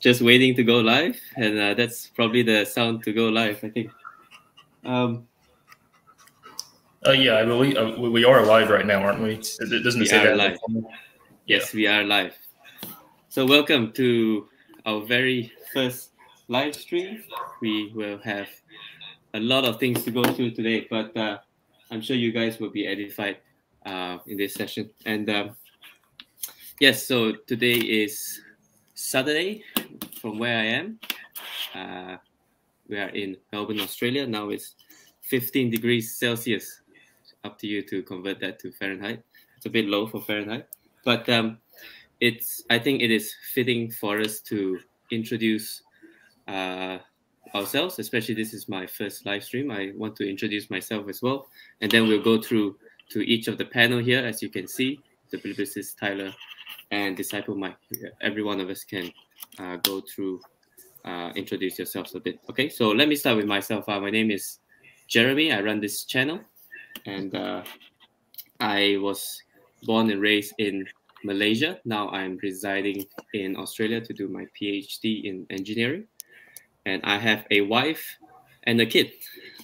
just waiting to go live, and uh, that's probably the sound to go live. I think. Um, uh, yeah, I believe uh, we are live right now, aren't we? It doesn't we say that. Live. Yes, yeah. we are live. So welcome to our very first live stream. We will have a lot of things to go through today, but uh, I'm sure you guys will be edified uh, in this session. And um, yes, so today is Saturday from where I am. Uh, we are in Melbourne, Australia. Now it's 15 degrees Celsius. Up to you to convert that to Fahrenheit. It's a bit low for Fahrenheit, but um, it's. I think it is fitting for us to introduce uh, ourselves. Especially this is my first live stream. I want to introduce myself as well, and then we'll go through to each of the panel here. As you can see, the biblicist Tyler and disciple Mike. Every one of us can uh, go through, uh, introduce yourselves a bit. Okay, so let me start with myself. Uh, my name is Jeremy. I run this channel, and uh, I was born and raised in Malaysia. Now I'm residing in Australia to do my PhD in engineering, and I have a wife and a kid.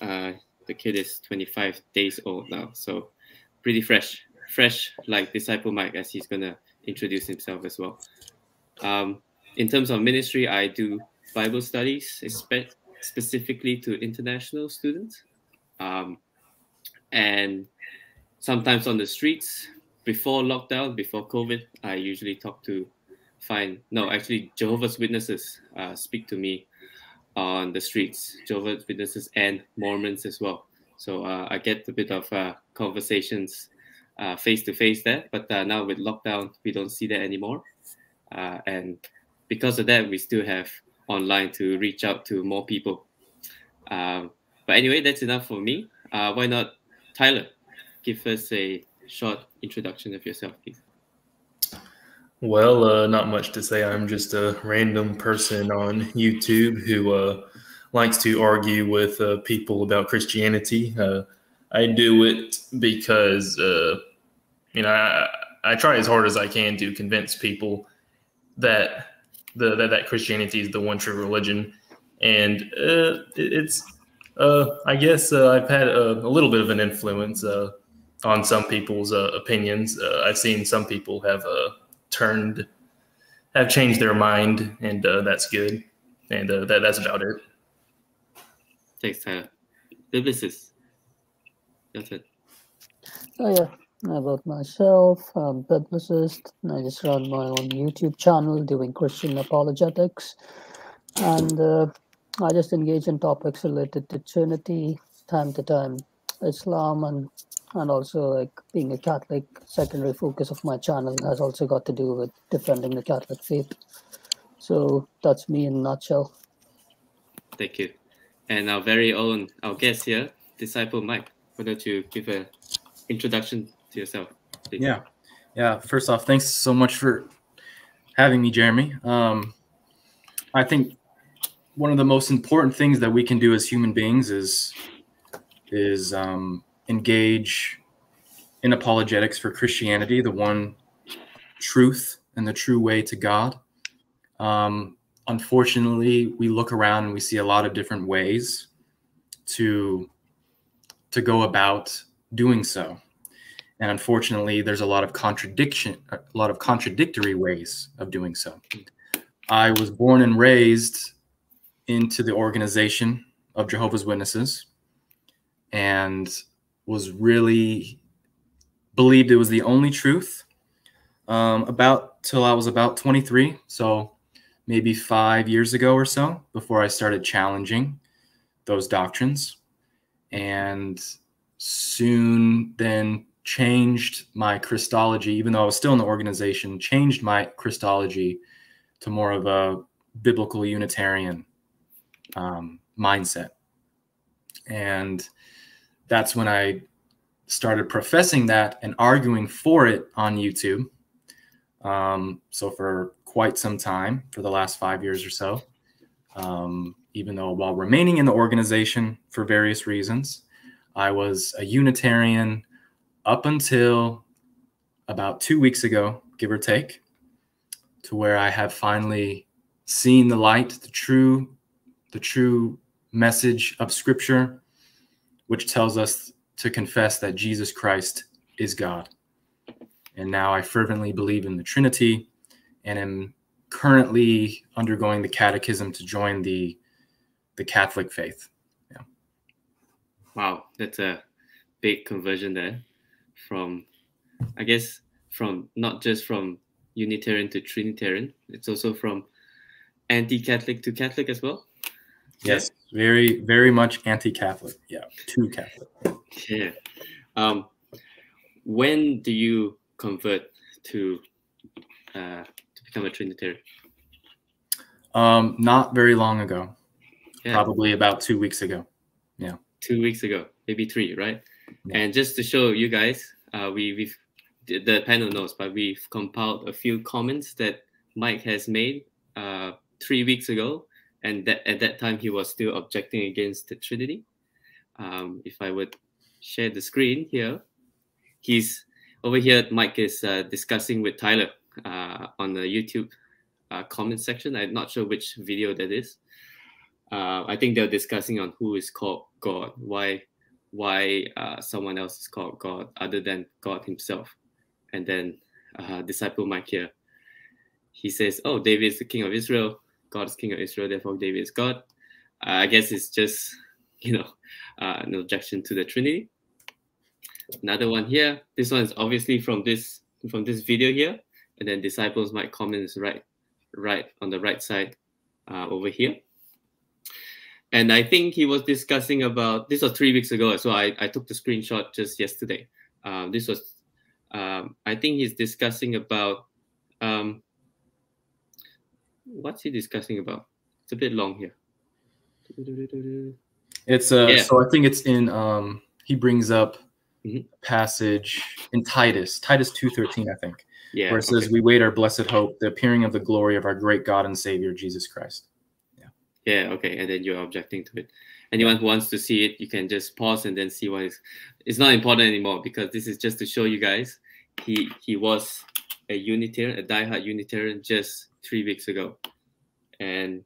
Uh, the kid is 25 days old now, so pretty fresh, fresh like disciple Mike as he's gonna introduce himself as well. Um, in terms of ministry, I do Bible studies, spe specifically to international students. Um, and sometimes on the streets, before lockdown, before COVID, I usually talk to find, no, actually, Jehovah's Witnesses uh, speak to me on the streets, Jehovah's Witnesses and Mormons as well. So uh, I get a bit of uh, conversations face to face there. But uh, now with lockdown, we don't see that anymore. Uh, and because of that, we still have online to reach out to more people. Um, but anyway, that's enough for me. Uh, why not, Tyler? Give us a short introduction of yourself, please. Well, uh, not much to say. I'm just a random person on YouTube who uh, likes to argue with uh, people about Christianity. Uh, I do it because uh, you know I, I try as hard as I can to convince people that the that, that Christianity is the one true religion, and uh, it, it's uh, I guess uh, I've had a, a, little bit of an influence uh, on some people's uh, opinions. Uh, I've seen some people have turned have changed their mind, and that's good. And that that's about it. Thanks, Tyler. Biblicist. That's it. Oh yeah, about myself, I'm a biblicist. I just run my own YouTube channel doing Christian apologetics, and uh, I just engage in topics related to Trinity, time to time, Islam, and and also like being a Catholic. Secondary focus of my channel has also got to do with defending the Catholic faith. So that's me in a nutshell. Thank you, and our very own our guest here, disciple Mike. Why don't you give an introduction to yourself. Please. Yeah. Yeah. First off, thanks so much for having me, Jeremy. Um, I think one of the most important things that we can do as human beings is is um, engage in apologetics for Christianity, the one truth and the true way to God. Um, unfortunately, we look around and we see a lot of different ways to to go about doing so and unfortunately there's a lot of contradiction a lot of contradictory ways of doing so. I was born and raised into the organization of jehovah's witnesses and was really believed it was the only truth um, about till i was about 23 so maybe five years ago or so before i started challenging those doctrines. And soon then changed my Christology, even though I was still in the organization, changed my Christology to more of a biblical Unitarian um, mindset. And that's when I started professing that and arguing for it on YouTube. Um, so for quite some time, for the last five years or so, um, even though while remaining in the organization for various reasons, I was a Unitarian up until about two weeks ago, give or take, to where I have finally seen the light, the true, the true message of Scripture, which tells us to confess that Jesus Christ is God. And now I fervently believe in the Trinity and am currently undergoing the catechism to join the the Catholic faith. Yeah. Wow, that's a big conversion there from I guess from not just from Unitarian to Trinitarian, it's also from anti-Catholic to Catholic as well. Yes, very, very much anti-Catholic. Yeah, too Catholic. Yeah. Um, when do you convert to uh, to become a Trinitarian? Um, not very long ago. Yeah. Probably about two weeks ago. Yeah. Two weeks ago, maybe three, right? Yeah. And just to show you guys, uh, we we've the panel knows, but we've compiled a few comments that Mike has made uh, three weeks ago, and that at that time he was still objecting against the Trinity. Um, if I would share the screen here, he's over here. Mike is uh, discussing with Tyler uh, on the YouTube uh, comment section. I'm not sure which video that is. Uh, I think they're discussing on who is called God, why why uh, someone else is called God other than God Himself. And then uh, disciple Mike here, he says, "Oh, David is the king of Israel. God is king of Israel. Therefore, David is God." Uh, I guess it's just you know uh, an objection to the Trinity. Another one here. This one is obviously from this from this video here, and then disciple Mike's comment is right right on the right side uh, over here. And I think he was discussing about this was three weeks ago, so I, I took the screenshot just yesterday. Um, this was, um, I think he's discussing about, um, what's he discussing about? It's a bit long here. It's uh Yeah. so I think it's in um he brings up Mhm. passage in Titus, Titus 2:13, I think, Yeah. where it says, okay. We wait our blessed hope, the appearing of the glory of our great God and Savior Jesus Christ. Yeah, okay, and then you're objecting to it. Anyone who wants to see it, you can just pause and then see what is. It's not important anymore because this is just to show you guys. He he was a Unitarian, a diehard Unitarian, just three weeks ago, and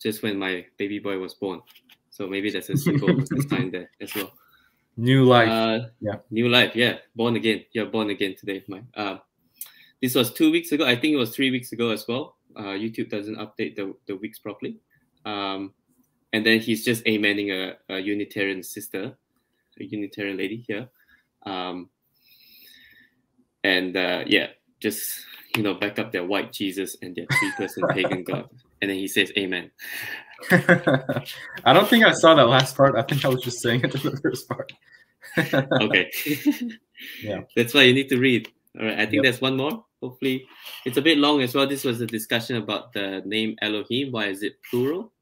just when my baby boy was born. So maybe that's a symbol this time there as well. New life. Uh, Yeah. New life. Yeah. Born again. You're born again today, Mike. Uh, this was two weeks ago. I think it was three weeks ago as well. Uh, YouTube doesn't update the, the weeks properly. Um, and then he's just amening a, a Unitarian sister, a Unitarian lady here. Um, and uh, yeah, just, you know, back up their white Jesus and their three person pagan God. And then he says, Amen. I don't think I saw that last part. I think I was just saying it in the first part. okay. Yeah. That's why you need to read. All right. I think Yep. there's one more. Hopefully, it's a bit long as well. This was a discussion about the name Elohim. Why is it plural?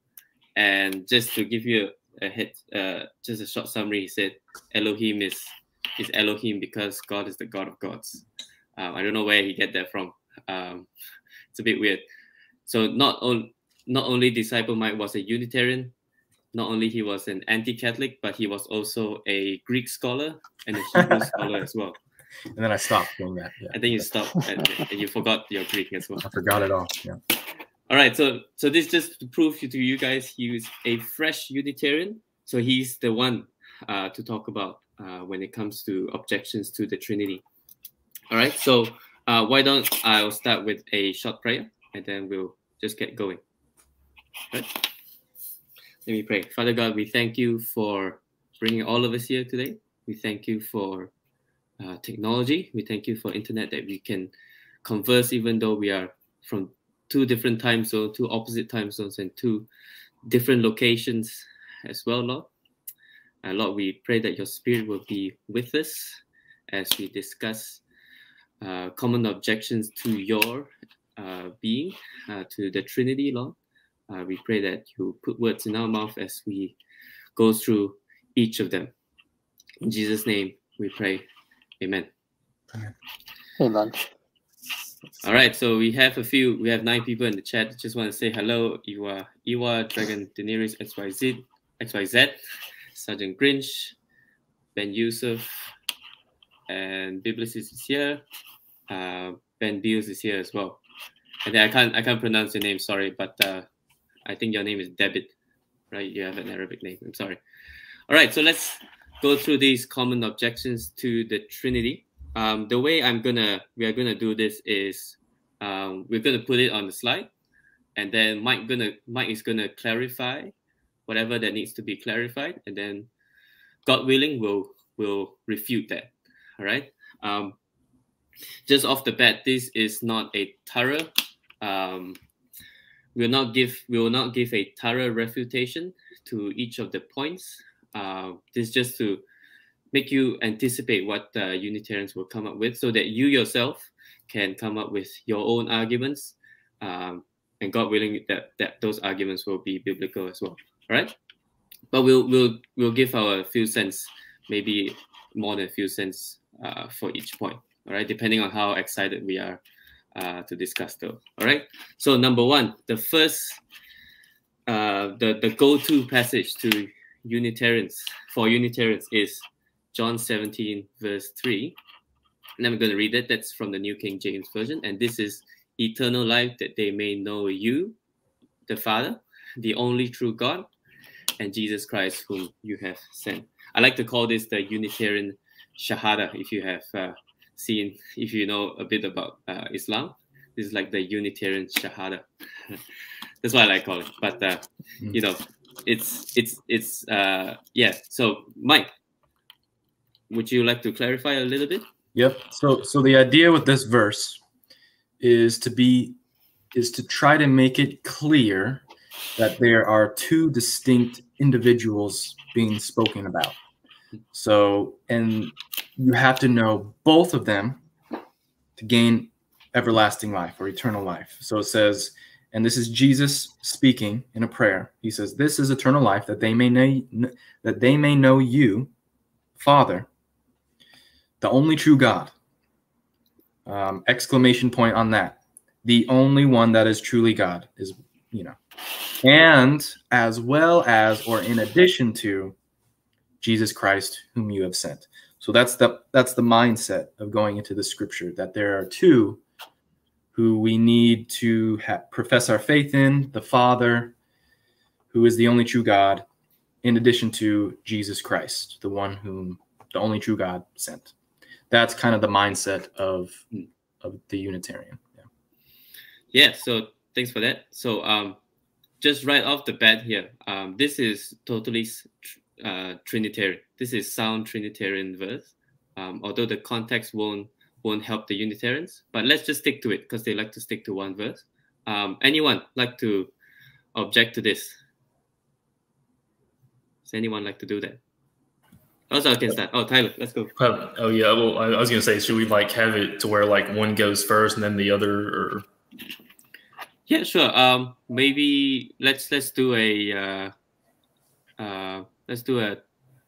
And just to give you a hit, uh, just a short summary, he said Elohim is is Elohim because God is the God of gods. Um, I don't know where he get that from. Um, it's a bit weird. So not on, not only disciple Mike was a Unitarian, not only he was an anti-Catholic, but he was also a Greek scholar and a Hebrew scholar as well. And then I stopped doing that. Yeah. And then you stopped and, and you forgot your Greek as well. I forgot it all. Yeah. All right, so so this just to prove to you guys he is a fresh Unitarian. So he's the one uh, to talk about uh, when it comes to objections to the Trinity. All right, so uh, why don't I'll start with a short prayer and then we'll just get going. Right? Let me pray. Father God, we thank you for bringing all of us here today. We thank you for uh, technology. We thank you for internet that we can converse even though we are from two different time zones, two opposite time zones, and two different locations as well, Lord. Uh, Lord, we pray that your spirit will be with us as we discuss uh, common objections to your uh, being, uh, to the Trinity, Lord. Uh, we pray that you put words in our mouth as we go through each of them. In Jesus' name we pray. Amen. Amen. All right, so we have a few, we have nine people in the chat. Just want to say hello. You Iwa, Iwa, Dragon, Daenerys, XYZ, XYZ, Sergeant Grinch, Ben Yusuf, and Biblicist is here. Uh, ben Beals is here as well. and then I can't I can't pronounce your name. Sorry, but uh, I think your name is Debit, right? You have an Arabic name. I'm sorry. All right, so let's go through these common objections to the Trinity. Um, the way I'm gonna we are gonna do this is um, we're gonna put it on the slide, and then Mike gonna Mike is gonna clarify whatever that needs to be clarified, and then God willing, we'll will refute that. All right. Um, just off the bat, this is not a thorough. Um, we will not give we will not give a thorough refutation to each of the points. Uh, this is just to make you anticipate what the Unitarians will come up with, so that you yourself can come up with your own arguments. Um, and God willing, that that those arguments will be biblical as well. All right. But we'll we'll we'll give our few cents, maybe more than a few cents uh, for each point. All right, depending on how excited we are uh, to discuss though. All right. So number one, the first, uh, the the go-to passage to Unitarians for Unitarians is John 17 verse 3. And I'm going to read it. That's from the New King James Version. And this is eternal life that they may know you, the Father, the only true God, and Jesus Christ, whom you have sent. I like to call this the Unitarian Shahada. If you have uh, seen, if you know a bit about uh, Islam, this is like the Unitarian Shahada. That's why I like call it. But uh, you know, it's it's it's uh, yeah. So Mike, would you like to clarify a little bit? Yep. So so the idea with this verse is to be is to try to make it clear that there are two distinct individuals being spoken about. So, and you have to know both of them to gain everlasting life or eternal life. So it says, and this is Jesus speaking in a prayer. He says, "This is eternal life that they may know that they may know you, Father, the only true God." Um, exclamation point on that. The only one that is truly God is, you know, and as well as or in addition to Jesus Christ whom you have sent. So that's the that's the mindset of going into the scripture that there are two who we need to ha- profess our faith in, the Father who is the only true God in addition to Jesus Christ, the one whom the only true God sent. That's kind of the mindset of of the Unitarian. Yeah. Yeah, so thanks for that. So um just right off the bat here, um, this is totally uh, Trinitarian. This is sound Trinitarian verse, um, although the context won't won't help the Unitarians. But let's just stick to it because they like to stick to one verse. Um, anyone like to object to this? Does anyone like to do that? Also, I can start. Oh, Tyler, let's go. Uh, oh yeah. Well, I, I was gonna say, should we like have it to where like one goes first and then the other, or? Yeah, sure. Um, maybe let's let's do a uh, uh, let's do a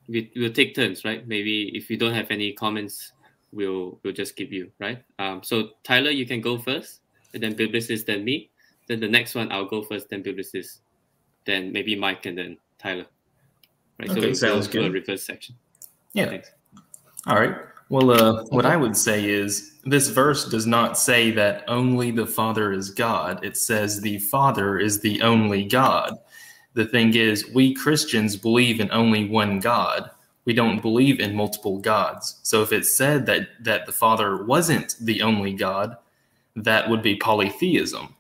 we, we'll take turns, right? Maybe if you don't have any comments, we'll we'll just give you, right? Um, so Tyler, you can go first, and then Biblicist, then me. Then the next one, I'll go first, then Biblicist, then maybe Mike, and then Tyler. Right. Okay, so we'll sounds good. A reverse section. Yeah. Thanks. All right. Well, uh, what I would say is this verse does not say that only the Father is God. It says the Father is the only God. The thing is, we Christians believe in only one God. We don't believe in multiple gods. So if it said that that the Father wasn't the only God, that would be polytheism.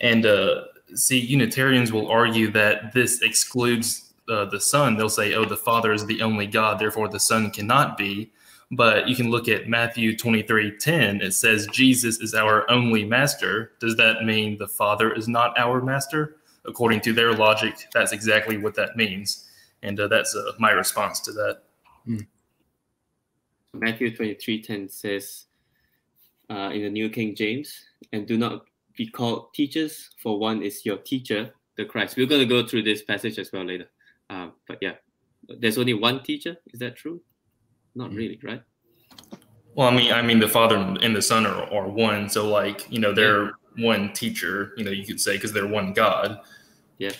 And uh, see, Unitarians will argue that this excludes uh, the Son. They'll say, "Oh, the Father is the only God, therefore the Son cannot be." But you can look at Matthew 23 10. It says, Jesus is our only master. Does that mean the Father is not our master? According to their logic, that's exactly what that means. And uh, that's uh, my response to that. Mm. Matthew 23 10 says uh, in the New King James, and do not be called teachers, for one is your teacher, the Christ. We're going to go through this passage as well later. Uh, but yeah, there's only one teacher. Is that true? Not mm-hmm. really, right? Well, I mean, I mean, the Father and the Son are, are one. So, like, you know, they're yeah. one teacher. You know, you could say because they're one God. Yeah.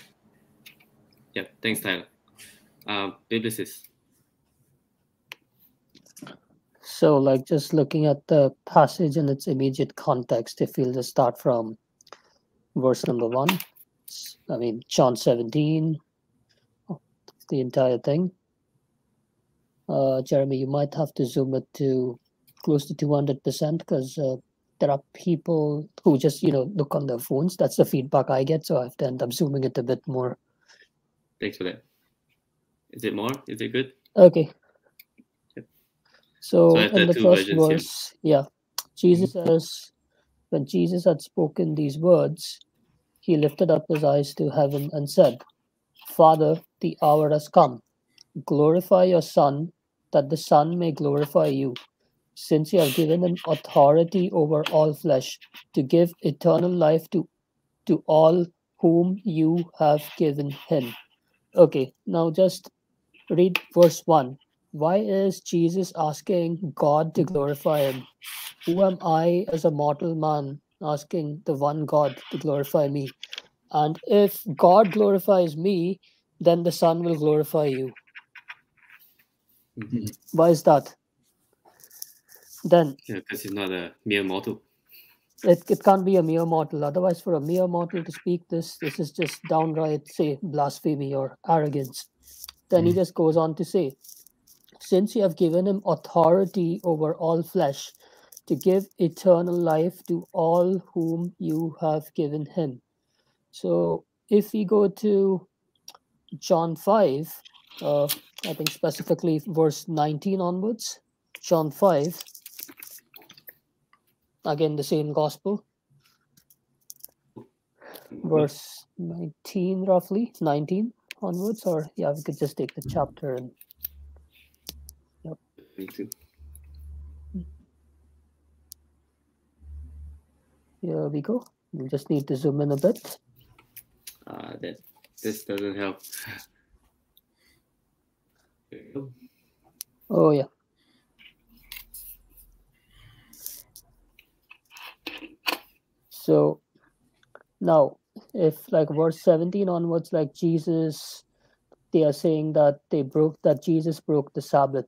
Yeah. Thanks, Tyler. Um, biblicist. So, like, just looking at the passage in its immediate context, if we'll just start from verse number one. I mean, John 17, the entire thing. Uh, Jeremy, you might have to zoom it to close to 200% because uh, there are people who just, you know, look on their phones. That's the feedback I get. So I have to end up zooming it a bit more. Thanks for that. Is it more? Is it good? Okay. So, So in the first versions verse, yeah, Jesus mm-hmm. says, when Jesus had spoken these words, he lifted up his eyes to heaven and said, Father, the hour has come. Glorify your Son, that the Son may glorify you, since you have given him authority over all flesh, to give eternal life to, to all whom you have given him. Okay, now just read verse 1. Why is Jesus asking God to glorify him? Who am I as a mortal man asking the one God to glorify me? And if God glorifies me, then the Son will glorify you. Mhm. Why is that? Then Yeah, because he's not a mere mortal. it, it can't be a mere mortal. Otherwise, for a mere mortal to speak this, this is just downright, say, blasphemy or arrogance. Then he Mm. just goes on to say, Since you have given him authority over all flesh, to give eternal life to all whom you have given him. So if we go to John 5, uh, I think specifically verse 19 onwards, John 5, again the same gospel, verse 19 roughly, 19 onwards, or yeah, we could just take the chapter and Me too. here we go. We just need to zoom in a bit. Uh, that this doesn't help. There you go. Oh yeah. So now if like verse 17 onwards, like Jesus, they are saying that they broke that Jesus broke the Sabbath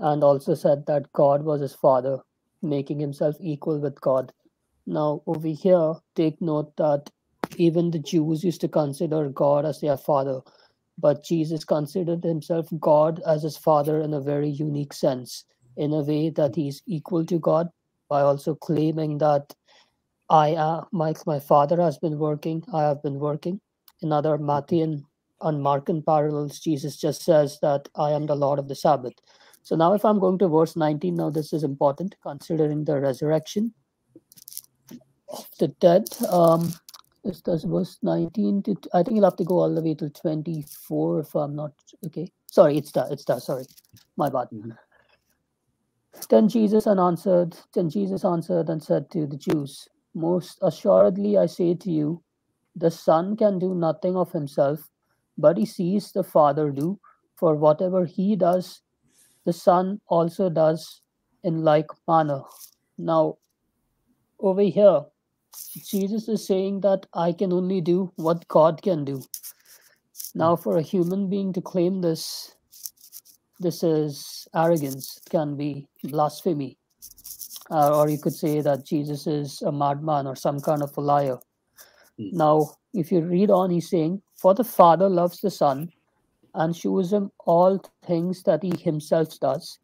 and also said that God was his father, making himself equal with God. Now over here, take note that even the Jews used to consider God as their father but Jesus considered himself God as his father in a very unique sense, in a way that he's equal to God by also claiming that I am my, my father has been working, I have been working. In other Matthean and Markan parallels, Jesus just says that I am the Lord of the Sabbath. So now if I'm going to verse 19, now this is important considering the resurrection of the dead. Um, this does verse 19 to I think you'll have to go all the way to 24 if I'm not okay. Sorry, it's that, it's that, sorry. My bad. Mhm. Then Jesus and answered, then Jesus answered and said to the Jews, Most assuredly I say to you, the Son can do nothing of himself, but he sees the Father do, for whatever he does, the Son also does in like manner. Now, over here, Jesus is saying that I can only do what God can do. Now, for a human being to claim this, this is arrogance, can be blasphemy. Uh, or you could say that Jesus is a madman or some kind of a liar. Mm. Now, if you read on, he's saying, For the Father loves the Son and shows him all things that he himself does,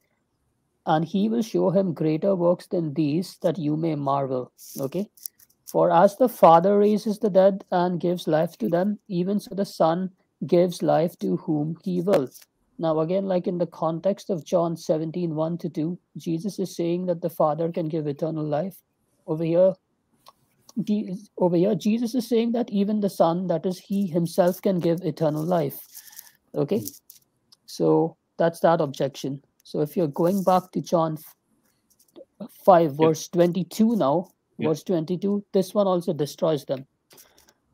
and he will show him greater works than these that you may marvel. Okay. For as the Father raises the dead and gives life to them, even so the Son gives life to whom he will. Now, again, like in the context of John 17, 1 to 2, Jesus is saying that the Father can give eternal life. Over here, over here, Jesus is saying that even the Son, that is, He Himself, can give eternal life. Okay, so that's that objection. So if you're going back to John 5, verse 22 now, Yeah. verse 22, this one also destroys them.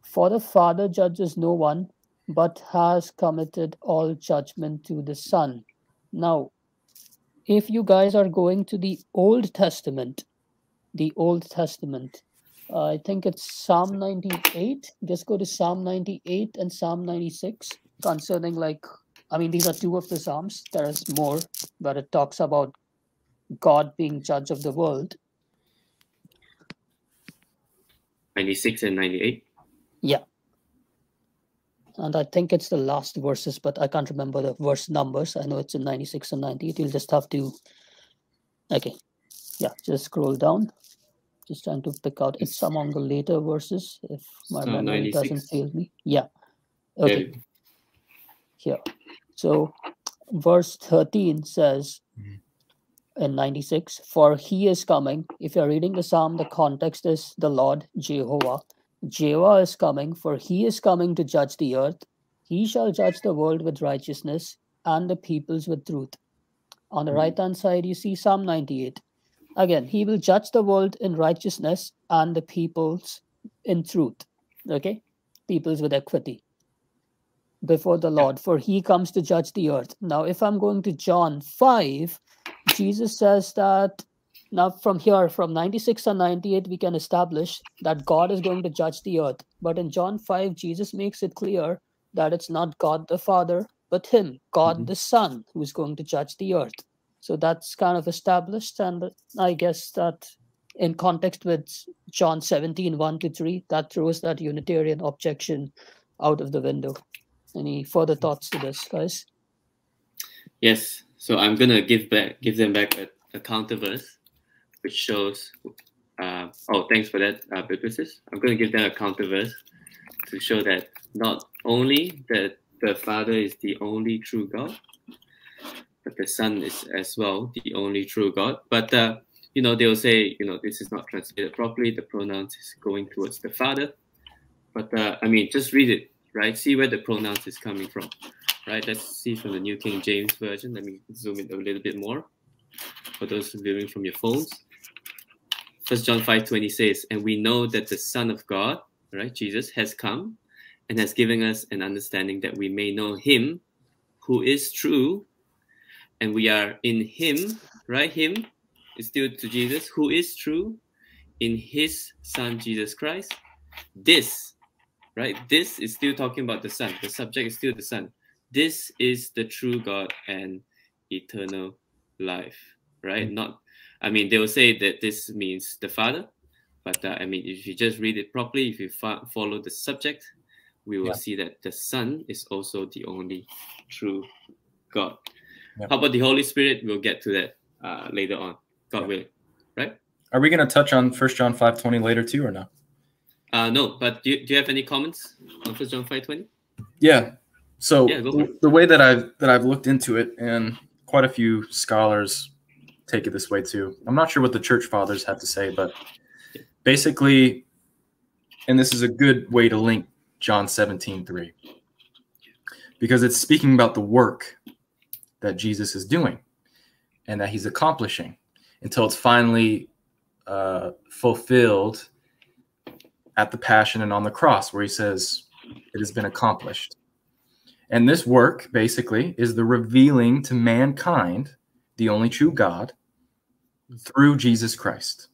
For the Father judges no one, but has committed all judgment to the Son. Now, if you guys are going to the Old Testament, the Old Testament, uh, I think it's Psalm 98. Just go to Psalm 98 and Psalm 96 concerning, like, I mean, these are two of the Psalms. There is more, but it talks about God being judge of the world. 96 and 98. Yeah. And I think it's the last verses, but I can't remember the verse numbers. I know it's in 96 and 98. You'll just have to. Okay. Yeah, just scroll down. Just trying to pick out. It's among the later verses, if my So memory 96. doesn't fail me. Yeah. Yeah. Here. So, verse 13 says Mhm. in 96 For he is coming. If you're reading the psalm, the context is the Lord Jehovah. Jehovah is coming, for he is coming to judge the earth. He shall judge the world with righteousness and the peoples with truth. On the Mhm. right hand side, you see Psalm 98. Again, he will judge the world in righteousness and the peoples in truth. Okay? Peoples with equity before the Lord, for he comes to judge the earth. Now, if I'm going to John 5, Jesus says that now from here, from 96 and 98, we can establish that God is going to judge the earth. But in John 5, Jesus makes it clear that it's not God the Father, but him, God Mhm. the Son, who's going to judge the earth. So that's kind of established. And I guess that in context with John 17, 1 to 3, that throws that Unitarian objection out of the window. Any further thoughts to this, guys? Yes. So I'm gonna give back, give them back a, a counter verse, which shows. Uh, oh, thanks for that, uh, Biblicist. I'm gonna give them a counter verse to show that not only that the Father is the only true God, but the Son is as well the only true God. But uh, you know, they'll say, you know, this is not translated properly. The pronouns is going towards the Father. But uh, I mean, just read it, right? See where the pronouns is coming from right? Let's see from the New King James Version. Let me zoom in a little bit more for those viewing from your phones. First John 5:20 says, "And we know that the Son of God, right, Jesus, has come and has given us an understanding that we may know Him who is true, and we are in Him, right? Him is still to Jesus, who is true, in His Son Jesus Christ. This, right? This is still talking about the Son. The subject is still the Son this is the true God and eternal life, right? Not, I mean, they will say that this means the Father, but uh, I mean, if you just read it properly, if you fo- follow the subject, we will Yeah. see that the Son is also the only true God. Yeah. How about the Holy Spirit? We'll get to that uh, later on, God Yeah. willing. Right? Are we going to touch on First John five twenty later too, or no? Uh, no, but do you, do you have any comments on First John five twenty? Yeah. So Yeah, go the way that I've that I've looked into it, and quite a few scholars take it this way too. I'm not sure what the church fathers have to say, but basically, and this is a good way to link John 17, 3. Because it's speaking about the work that Jesus is doing and that he's accomplishing until it's finally uh, fulfilled at the passion and on the cross, where he says, It has been accomplished. And this work basically is the revealing to mankind the only true God through Jesus Christ.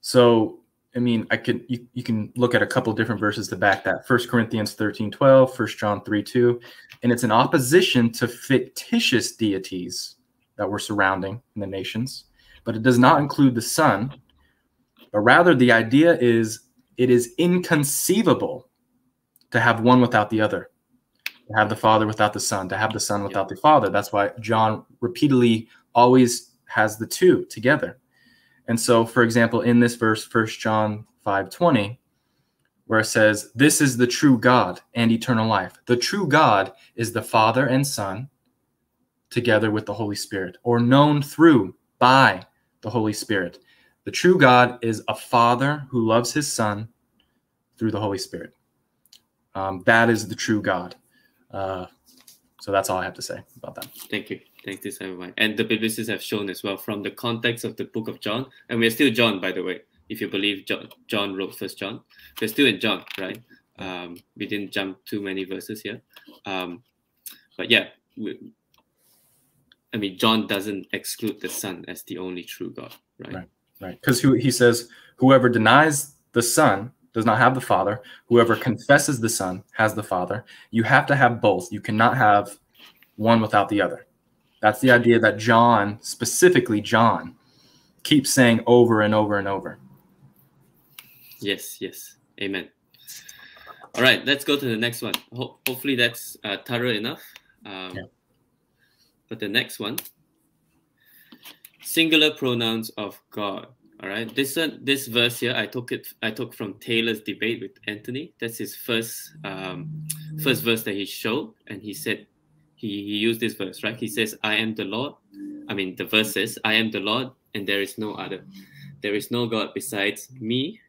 So, I mean, I could you, you can look at a couple different verses to back that. First Corinthians 13, 12, 1 John 3, 2. And it's in opposition to fictitious deities that were surrounding in the nations, but it does not include the Son. But rather, the idea is it is inconceivable to have one without the other to have the father without the son to have the son without the father. That's why john repeatedly always has the two together. And so for example in this verse First john 5 20 where it says this is the true god and eternal life. The true god is the father and son together with the holy spirit or known through by the holy spirit the true god is a father who loves his son through the holy spirit um, that is the true God. Uh, so that's all I have to say about that. Thank you. Thank you, everyone. And the biblicists have shown as well from the context of the book of John, and we're still John, by the way. If you believe John, John wrote First John, we're still in John, right? Um, we didn't jump too many verses here, um, but yeah, we, I mean, John doesn't exclude the Son as the only true God, right? Right. Right. Because he says, whoever denies the Son does not have the Father. Whoever confesses the Son has the Father. You have to have both. You cannot have one without the other. That's the idea that John, specifically John, keeps saying over and over and over. Yes, yes, Amen. All right, let's go to the next one. Ho- hopefully that's uh, thorough enough. Um, Yeah. But the next one, singular pronouns of God. All right, this one, this verse here, I took it. I took from Taylor's debate with Anthony. That's his first, um, first verse that he showed, and he said, he, he used this verse, right? He says, "I am the Lord." I mean, the verse "I am the Lord, and there is no other. There is no God besides me.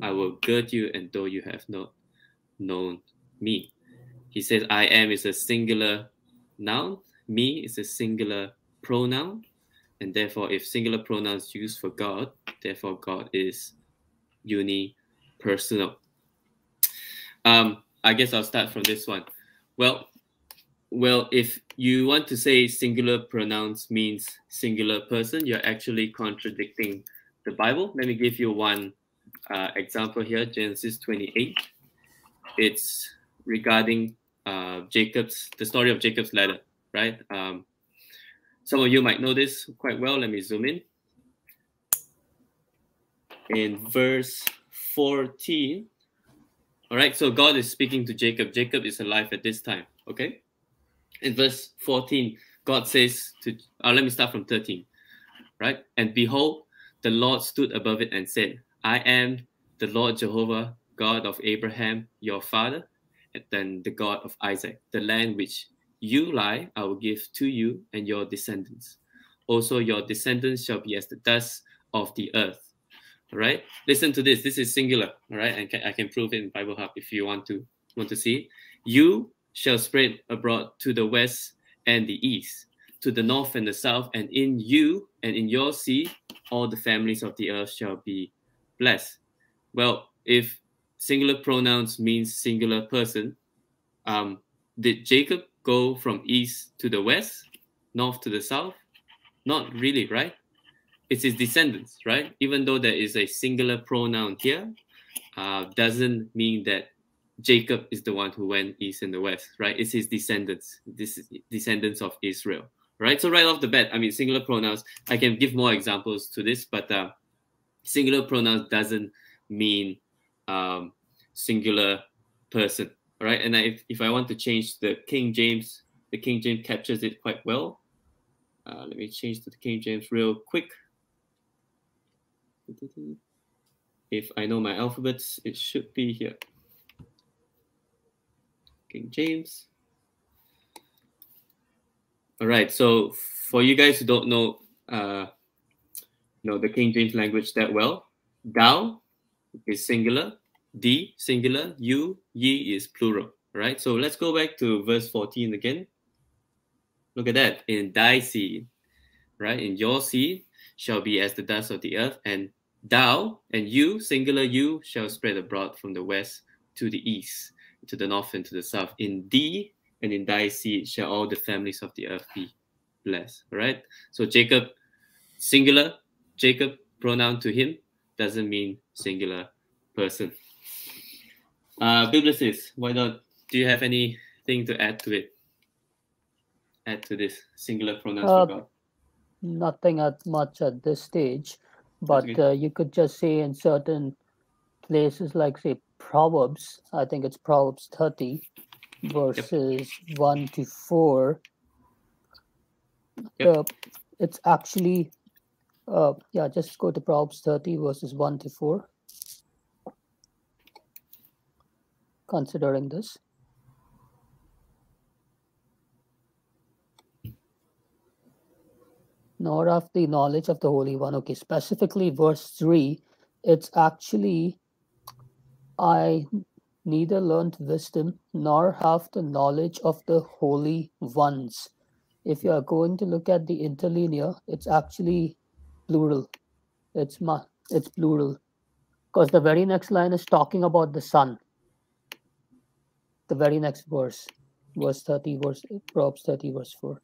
I will gird you, and though you have not known me." He says, "I am" is a singular noun. Me is a singular pronoun and therefore if singular pronouns used for god therefore god is unipersonal. Um i guess i'll start from this one. Well well if you want to say singular pronouns means singular person you're actually contradicting the bible. Let me give you one uh, example here genesis 28 it's regarding uh, jacob's the story of jacob's ladder right? Um, some of you might know this quite well. Let me zoom in. In verse 14, all right, so God is speaking to Jacob. Jacob is alive at this time, okay? In verse 14, God says to, uh, let me start from 13, right? And behold, the Lord stood above it and said, I am the Lord Jehovah, God of Abraham, your father, and then the God of Isaac. The land which you lie, I will give to you and your descendants. Also, your descendants shall be as the dust of the earth. All right. Listen to this. This is singular. All right. And I can prove it in Bible Hub if you want to want to see. You shall spread abroad to the west and the east, to the north and the south, and in you and in your seed, all the families of the earth shall be blessed. Well, if singular pronouns means singular person, um, did Jacob go from east to the west, north to the south? Not really, right? It's his descendants, right? Even though there is a singular pronoun here, uh, doesn't mean that Jacob is the one who went east and the west, right? It's his descendants. This is descendants of Israel, right? So right off the bat, I mean, singular pronouns. I can give more examples to this, but uh, singular pronouns doesn't mean um, singular person, right? And if, if I want to change the King James, the King James captures it quite well. Uh, let me change to the King James real quick. If I know my alphabets, it should be here. King James. All right. So for you guys who don't know, uh, know the King James language that well, thou is singular, thee singular, you, ye is plural. Right. So let's go back to verse 14 again. Look at that. In thy seed, right? In your seed shall be as the dust of the earth, and thou and you, singular you, shall spread abroad from the west to the east, to the north and to the south. In thee and in thy seed shall all the families of the earth be blessed. Right. So Jacob, singular, Jacob pronoun to him doesn't mean singular person. Uh, Biblicist, why not? Do you have anything to add to it? Add to this singular pronouns Uh, for God. Nothing at much at this stage, but okay. uh, you could just say in certain places, like say Proverbs, I think it's Proverbs 30, verses 1 to 4. Yep. Uh, it's actually, uh, yeah, just go to Proverbs 30, verses 1 to 4. Considering this. nor of the knowledge of the Holy One. Okay, specifically verse 3, it's actually, I neither learned wisdom nor have the knowledge of the Holy Ones. If you are going to look at the interlinear, it's actually plural. It's ma- it's plural. Because the very next line is talking about the Son. The very next verse, verse 30, verse Proverbs 30, verse 4.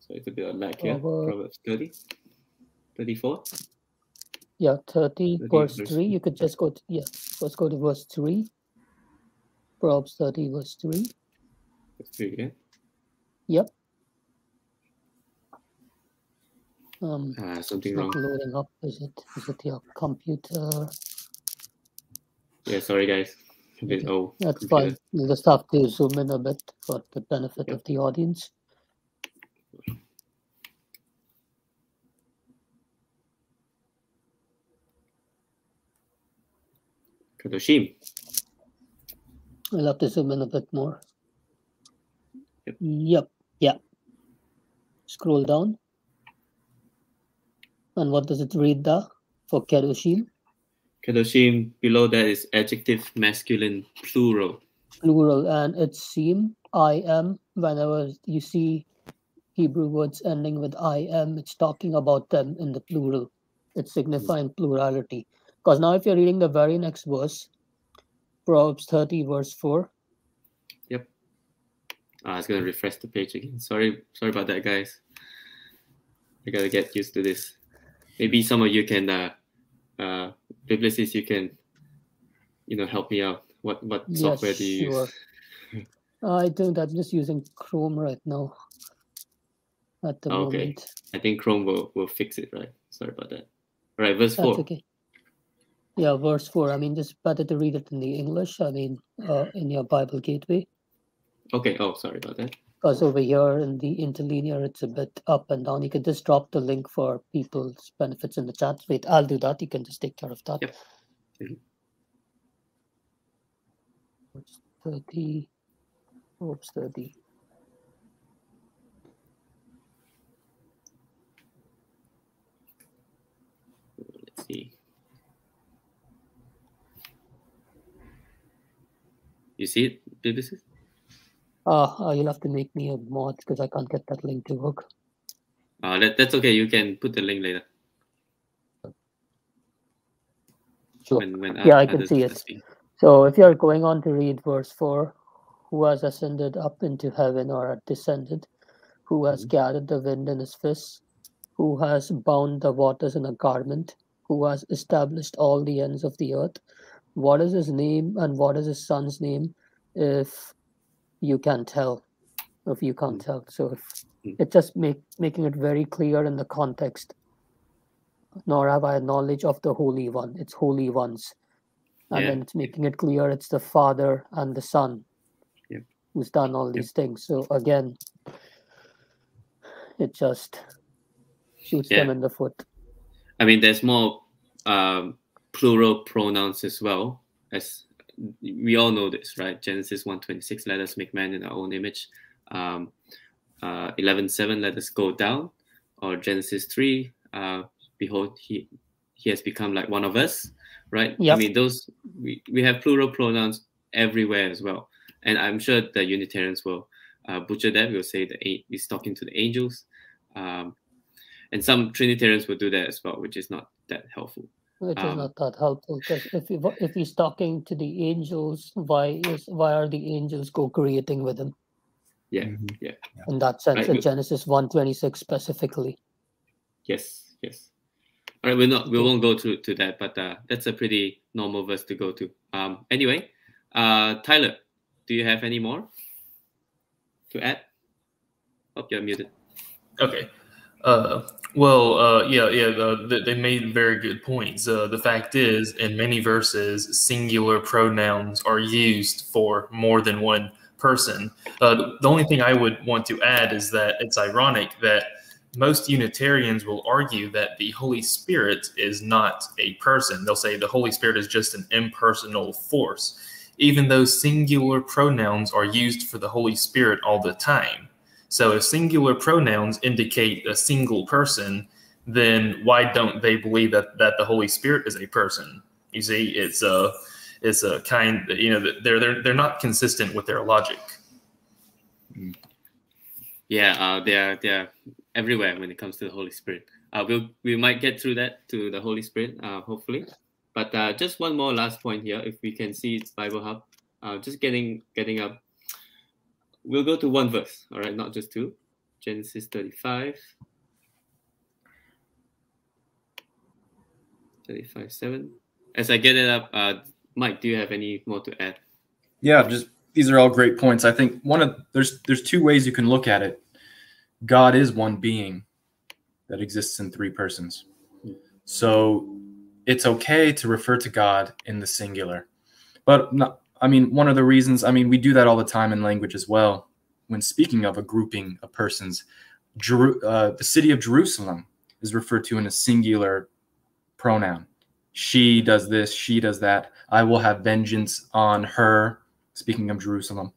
So it's a bit of lag here. Proverbs- Proverbs 30, 34. Yeah, 30 30 verse verse 3. You could just go to, yeah, let's go to verse 3. Proverbs 30 verse 3. Let's do again. Yep. Um, Ah, something wrong. loading up. Is it? Is it your computer? Yeah, sorry guys. Old. Oh, That's fine. You just have to zoom in a bit for the benefit of the audience. Kadoshim. I'll have to zoom in a bit more. Yep. Yep. Yeah. Scroll down. And what does it read there for Kedoshim? Kadoshim, below that is adjective masculine plural. Plural. And it's seem, I am. Whenever you see Hebrew words ending with I am, it's talking about them in the plural. It's signifying plurality. Because now, if you're reading the very next verse, Proverbs 30, verse 4, Yep. Ah, I was gonna refresh the page again. Sorry, sorry about that, guys. I gotta get used to this. Maybe some of you can, uh, uh, Biblicist, you can, you know, help me out. What what Yes, software do you sure. use? I don't. I'm just using Chrome right now. At the Okay. moment. I think Chrome will will fix it, right? Sorry about that. All right, verse That's four. okay. Yeah, verse four. I mean, just better to read it in the English. I mean, uh, in your Bible gateway, Okay. Oh, sorry about that. Because over here in the interlinear, it's a bit up and down. You can just drop the link for people's benefits in the chat. Wait, I'll do that. You can just take care of that. Yep. Mhm. Verse Thirty. Oops, thirty. Let's see. You see it, Biblicist? Ah, uh, you'll have to make me a mod because I can't get that link to work. Uh, that, that's okay. You can put the link later. Sure. When, when Yeah, I can see it. speaking. So if you're going on to read verse 4, who has ascended up into heaven or descended, who has Mhm. gathered the wind in his fists, who has bound the waters in a garment, who has established all the ends of the earth. What is his name and what is his son's name if you can tell? If you can't tell. So if Mm. it's just make, making it very clear in the context. Nor have I knowledge of the Holy One. It's holy ones and Yeah. then it's making it clear it's the father and the son Yep. who's done all these things so again it just shoots them in the foot I mean, there's more um, plural pronouns as well. As we all know this, right? Genesis 1:26, let us make man in our own image. Um, uh, 11:7, let us go down. Or Genesis 3, uh, behold, he he has become like one of us, right? I mean, those we, we have plural pronouns everywhere as well, and I'm sure the Unitarians will uh, butcher that. We'll say that he's talking to the angels. Um, and some Trinitarians will do that as well, which is not that helpful. Which is Um, not that helpful because if he, if he's talking to the angels why is why are the angels co-creating with him Yeah, Mhm. yeah, in that sense Right, in we- genesis 126 specifically yes, yes. All right, we're not, we won't go to to that, but uh, that's a pretty normal verse to go to. Um, anyway, uh, Tyler, do you have any more to add? Oh, you're muted. Okay. Uh, well, uh, yeah, yeah, the, the, they made very good points. Uh, the fact is, in many verses, singular pronouns are used for more than one person. Uh, the only thing I would want to add is that it's ironic that most Unitarians will argue that the Holy Spirit is not a person. They'll say the Holy Spirit is just an impersonal force, even though singular pronouns are used for the Holy Spirit all the time. So if singular pronouns indicate a single person, then why don't they believe that that the Holy Spirit is a person? You see, it's a it's a kind you know they're they're they're not consistent with their logic. Yeah, uh, they're they're everywhere when it comes to the Holy Spirit. Uh, we'll we might get through that to the Holy Spirit, uh, hopefully. But uh, just one more last point here, if we can see it's Bible Hub. Uh, just getting getting up. We'll go to one verse, all right, not just two. Genesis thirty-five. 35 7. As I get it up, uh, Mike, do you have any more to add? Yeah, just these are all great points. I think one of there's there's two ways you can look at it. God is one being that exists in three persons. So it's okay to refer to God in the singular. But not I mean, one of the reasons, I mean, we do that all the time in language as well. When speaking of a grouping of persons, uh, the city of Jerusalem is referred to in a singular pronoun. She does this, she does that. I will have vengeance on her, speaking of Jerusalem.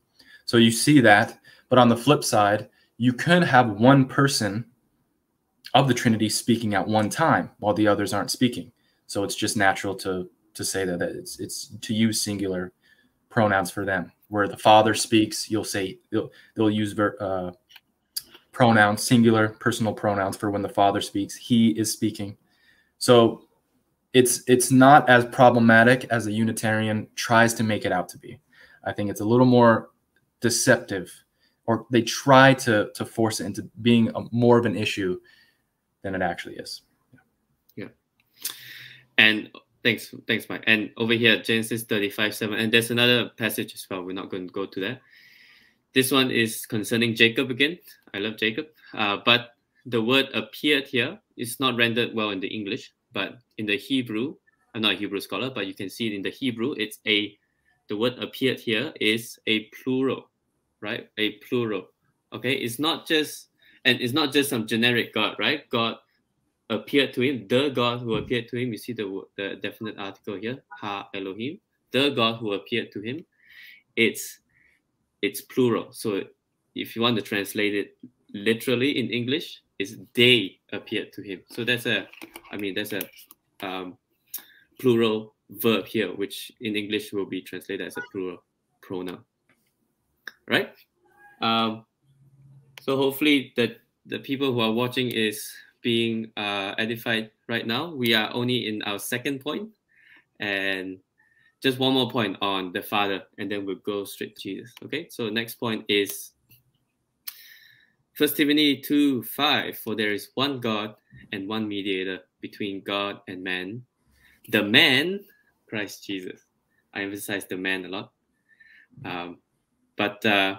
So you see that. But on the flip side, you could have one person of the Trinity speaking at one time while the others aren't speaking. So it's just natural to to say that it's it's to use singular pronouns for them. Where the Father speaks, you'll say they'll, they'll use ver, uh, pronouns, singular personal pronouns for when the Father speaks. He is speaking. So it's it's not as problematic as a Unitarian tries to make it out to be. I think it's a little more deceptive, or they try to to force it into being a, more of an issue than it actually is. Yeah. And thanks, thanks, Mike. And over here, Genesis 35, 7. And there's another passage as well. We're not going to go to that. This one is concerning Jacob again. I love Jacob. Uh, but the word appeared here is not rendered well in the English, but in the Hebrew, I'm not a Hebrew scholar, but you can see it in the Hebrew, it's a, the word appeared here is a plural, right? A plural. Okay. It's not just, and it's not just some generic God, right? God appeared to him, the God who appeared to him. You see the, the definite article here, Ha Elohim, the God who appeared to him. It's it's plural. So if you want to translate it literally in English, it's they appeared to him. So that's a, I mean, that's a um, plural verb here, which in English will be translated as a plural pronoun. Right? Um, so hopefully that the people who are watching is being uh, edified right now. We are only in our second point, and just one more point on the Father, and then we'll go straight to Jesus. Okay, so next point is First Timothy 2 5 For there is one God and one mediator between God and man, the man, Christ Jesus. I emphasize the man a lot. Um, but uh,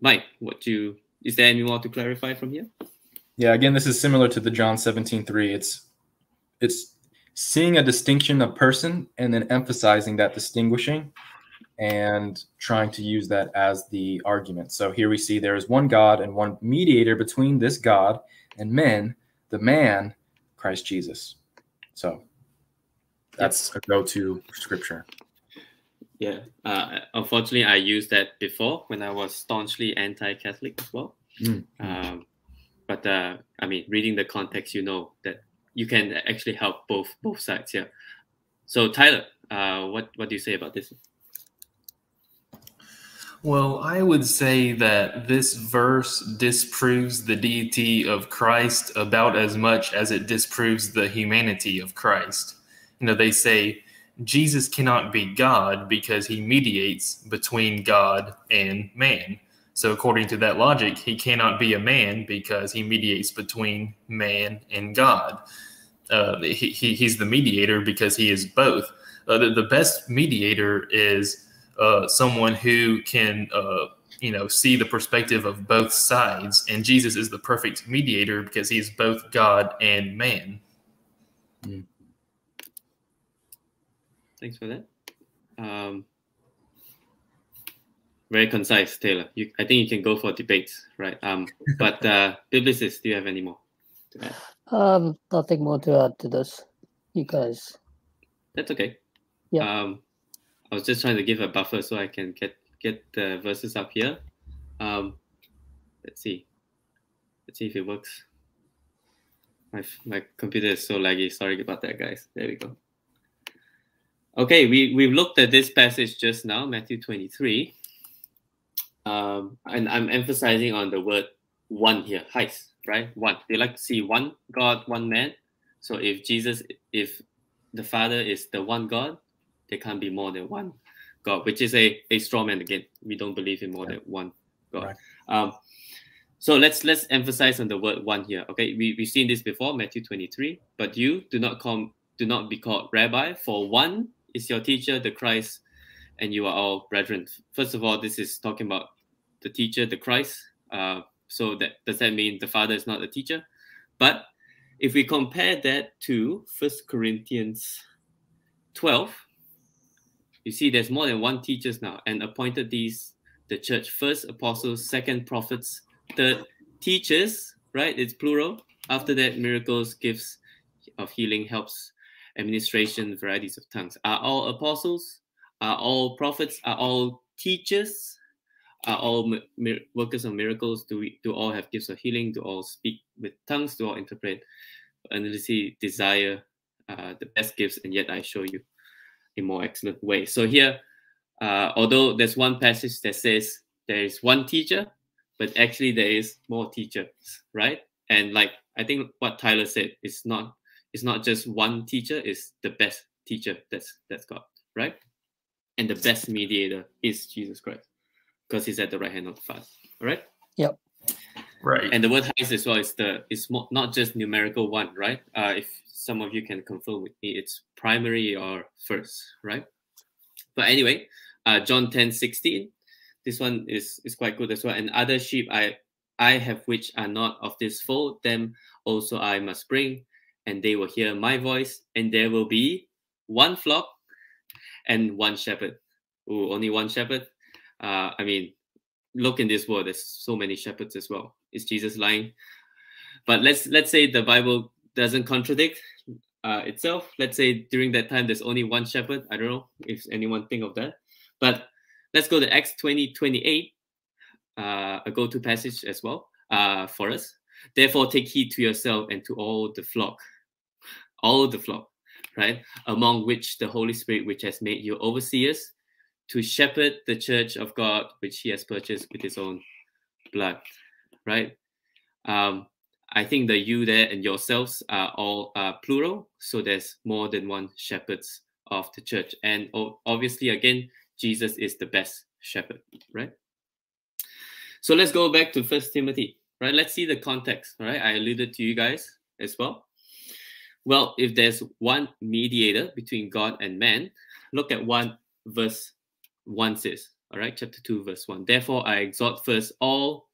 Mike, what do you is there any more to clarify from here? Yeah, again, this is similar to the John 17 3. It's it's seeing a distinction of person and then emphasizing that distinguishing and trying to use that as the argument. So here we see there is one God and one mediator between this God and men, the man, Christ Jesus. So that's a go to scripture. Yeah. Uh, unfortunately, I used that before when I was staunchly anti Catholic as well. Mm. Um, but uh, I mean, reading the context, you know that you can actually help both both sides here. So Tyler, uh, what what do you say about this? Well, I would say that this verse disproves the deity of Christ about as much as it disproves the humanity of Christ. You know, they say Jesus cannot be God because he mediates between God and man. So, according to that logic, he cannot be a man because he mediates between man and God. Uh, he, he, he's the mediator because he is both. Uh, the, the, best mediator is uh, someone who can, uh, you know, see the perspective of both sides. And Jesus is the perfect mediator because he is both God and man. Mm. Thanks for that. Um, very concise, Taylor. You, I think you can go for debates, right? Um, but uh, Biblicist, do you have any more to add? Um, nothing more to add to this. You guys. That's okay. Yeah. Um, I was just trying to give a buffer so I can get get the verses up here. Um, let's see. Let's see if it works. My my computer is so laggy. Sorry about that, guys. There we go. Okay, we we've looked at this passage just now, Matthew twenty three um, and I'm emphasizing on the word one here, heis, right? One. They like to see one God, one man. So if Jesus, if the Father is the one God, there can't be more than one God, which is a, a straw man again. We don't believe in more than one God. Right. Um, so let's let's emphasize on the word one here. Okay, we, we've seen this before, Matthew 23. But you do not come do not be called rabbi, for one is your teacher, the Christ, and you are all brethren. First of all, this is talking about the teacher, the Christ. Uh, so that does that mean the Father is not the teacher? But if we compare that to First Corinthians 12, You see, there's more than one teachers now, and appointed these the church first apostles, second prophets, third teachers, right? It's plural. After that, miracles, gifts of healing, helps, administration, varieties of tongues. Are all apostles? Are all prophets? Are all teachers? Are all workers of miracles? Do we do all have gifts of healing? Do all speak with tongues? Do all interpret? Analysis, desire uh, the best gifts, and yet I show you a more excellent way. So here, uh, although there's one passage that says there is one teacher, but actually there is more teachers, right? And like I think what Tyler said, it's not it's not just one teacher, it's the best teacher that's that's God, right? And the best mediator is Jesus Christ, because he's at the right hand of the Father. All right. Yep. Right. And the word highest as well is the is not just numerical one, right? Uh, if some of you can confirm with me, it's primary or first, right? But anyway, uh, John 10 16. This one is, is quite good as well. And other sheep I I have which are not of this fold, them also I must bring, and they will hear my voice, and there will be one flock and one shepherd. Ooh, only one shepherd. Uh, I mean, look in this world, there's so many shepherds as well. Is Jesus lying? But let's let's say the Bible doesn't contradict uh, itself. Let's say during that time there's only one shepherd. I don't know if anyone think of that. But let's go to Acts 20, 28, uh, a go-to passage as well uh, for us. Therefore, take heed to yourself and to all the flock, all the flock, right? Among which the Holy Spirit, which has made you overseers, to shepherd the church of God, which He has purchased with His own blood, right? Um, I think the you there and yourselves are all uh, plural, so there's more than one shepherds of the church. And obviously, again, Jesus is the best shepherd, right? So let's go back to First Timothy, right? Let's see the context, right? I alluded to you guys as well. Well, if there's one mediator between God and man, look at one verse one says, all right, chapter two, verse one. Therefore, I exhort first all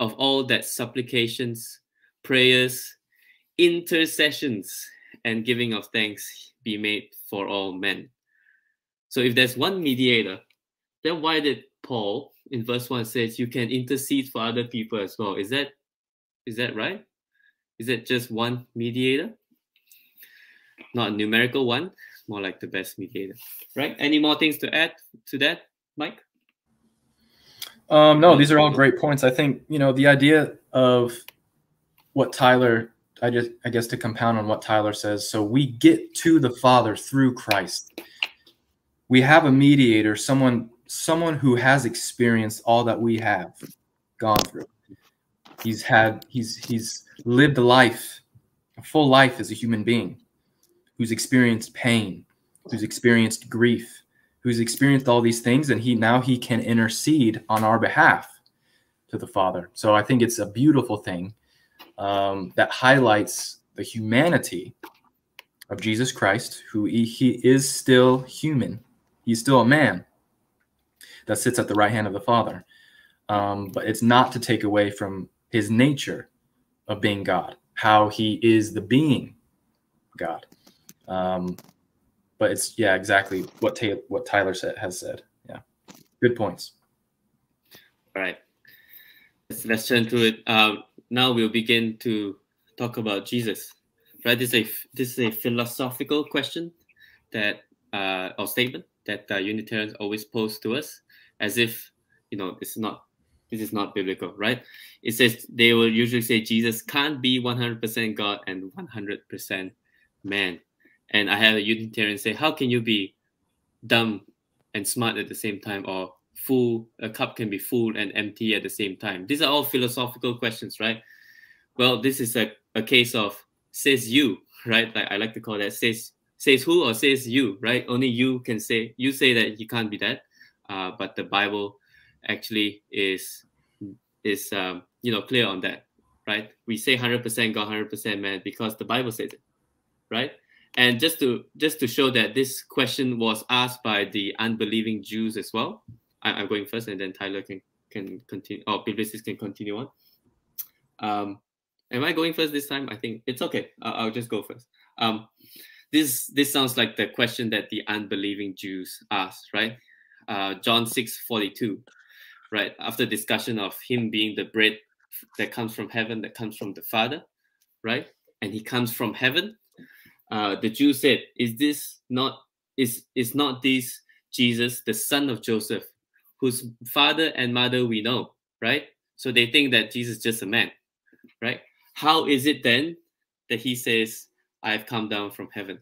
of all that supplications, prayers, intercessions, and giving of thanks be made for all men. So if there's one mediator, then why did Paul in verse 1 says you can intercede for other people as well? Is that is that right? Is it just one mediator? Not a numerical one, more like the best mediator. Right? Any more things to add to that, Mike? Um, no, these are all great points. I think you know the idea of what Tyler. I just, I guess, to compound on what Tyler says. So we get to the Father through Christ. We have a mediator, someone, someone who has experienced all that we have gone through. He's had, he's, he's lived a life, a full life as a human being, who's experienced pain, who's experienced grief, who's experienced all these things and he now he can intercede on our behalf to the father. So i think it's a beautiful thing um, that highlights the humanity of jesus christ who he, he is still human. He's still a man that sits at the right hand of the father. Um, but it's not to take away from his nature of being god how he is the being god um, but it's yeah, exactly what Ta- what Tyler said has said. Yeah, good points. All right, let's, let's turn to it. Um, now we'll begin to talk about Jesus. Right, this is a this is a philosophical question that uh, or statement that uh, Unitarians always pose to us, as if you know it's not this is not biblical, right? It says they will usually say Jesus can't be 100% God and 100% man and I had a Unitarian say, "How can you be dumb and smart at the same time, or full? A cup can be full and empty at the same time." These are all philosophical questions, right? Well, this is a, a case of says you, right? Like I like to call that says says who or says you, right? Only you can say you say that you can't be that, uh, but the Bible actually is is um, you know clear on that, right? We say 100% God, 100% man because the Bible says it, right? And just to just to show that this question was asked by the unbelieving Jews as well. I, am going first, and then Tyler can can continue, or Biblicist can continue on. Um, am I going first this time? I think it's okay. I'll, I'll just go first. Um, this this sounds like the question that the unbelieving Jews asked, right? Uh, John six forty two, right? After discussion of him being the bread that comes from heaven, that comes from the Father, right? And he comes from heaven. Uh, the Jews said, "Is this not is is not this Jesus, the son of Joseph, whose father and mother we know, right? So they think that Jesus is just a man, right? How is it then that he says, I've come down from heaven?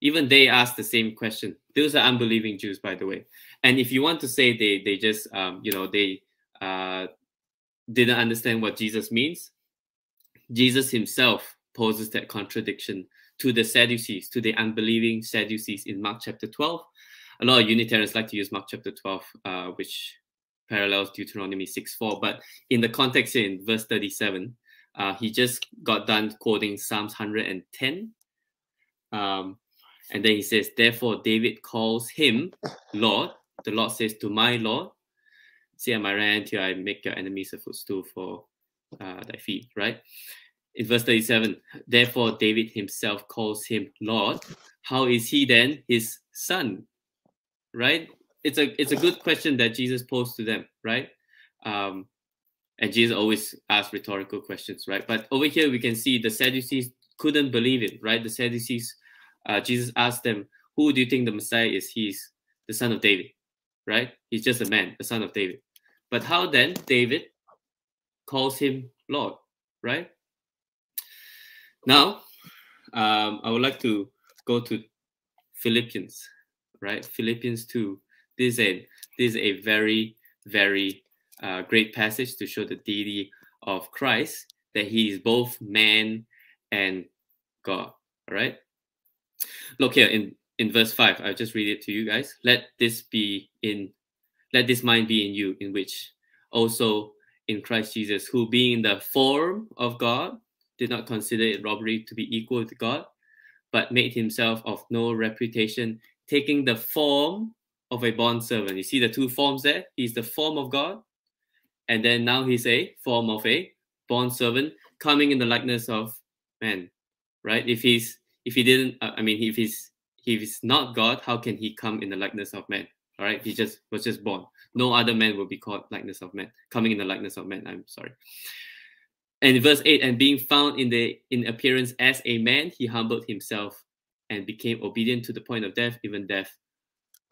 Even they ask the same question. Those are unbelieving Jews, by the way. And if you want to say they they just um, you know they uh, didn't understand what Jesus means, Jesus himself poses that contradiction to the Sadducees, to the unbelieving Sadducees in Mark chapter 12. A lot of Unitarians like to use Mark chapter 12, uh, which parallels Deuteronomy 6 4. But in the context in verse 37, uh, he just got done quoting Psalms 110. Um, and then he says, Therefore, David calls him Lord. The Lord says, To my Lord, see at my right hand till I make your enemies a footstool for uh, thy feet, right? In verse 37, therefore David himself calls him Lord. How is he then his son? Right? It's a it's a good question that Jesus posed to them, right? Um, and Jesus always asks rhetorical questions, right? But over here we can see the Sadducees couldn't believe it, right? The Sadducees, uh, Jesus asked them, "Who do you think the Messiah is? He's the son of David, right? He's just a man, the son of David." But how then David calls him Lord, right? Now, um, I would like to go to Philippians, right? Philippians 2. This is a, this is a very, very uh, great passage to show the deity of Christ, that he is both man and God. All right. Look here in, in verse 5. I'll just read it to you guys. Let this be in let this mind be in you, in which also in Christ Jesus, who being in the form of God, did not consider it robbery to be equal to God, but made himself of no reputation, taking the form of a bond servant. You see the two forms there? He's the form of God, and then now he's a form of a bond servant, coming in the likeness of man. Right? If he's if he didn't, uh, I mean, if he's if he's not God, how can he come in the likeness of man? All right, he just was just born. No other man will be called likeness of man, coming in the likeness of man. I'm sorry. And verse 8, and being found in the in appearance as a man, he humbled himself and became obedient to the point of death, even death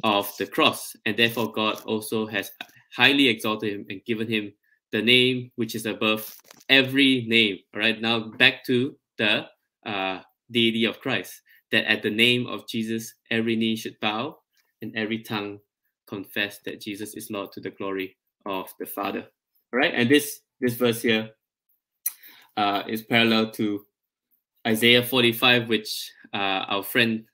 of the cross. And therefore God also has highly exalted him and given him the name which is above every name. All right, now back to the uh, deity of Christ, that at the name of Jesus, every knee should bow and every tongue confess that Jesus is Lord to the glory of the Father. All right, and this this verse here uh, is parallel to Isaiah 45, which uh, our friend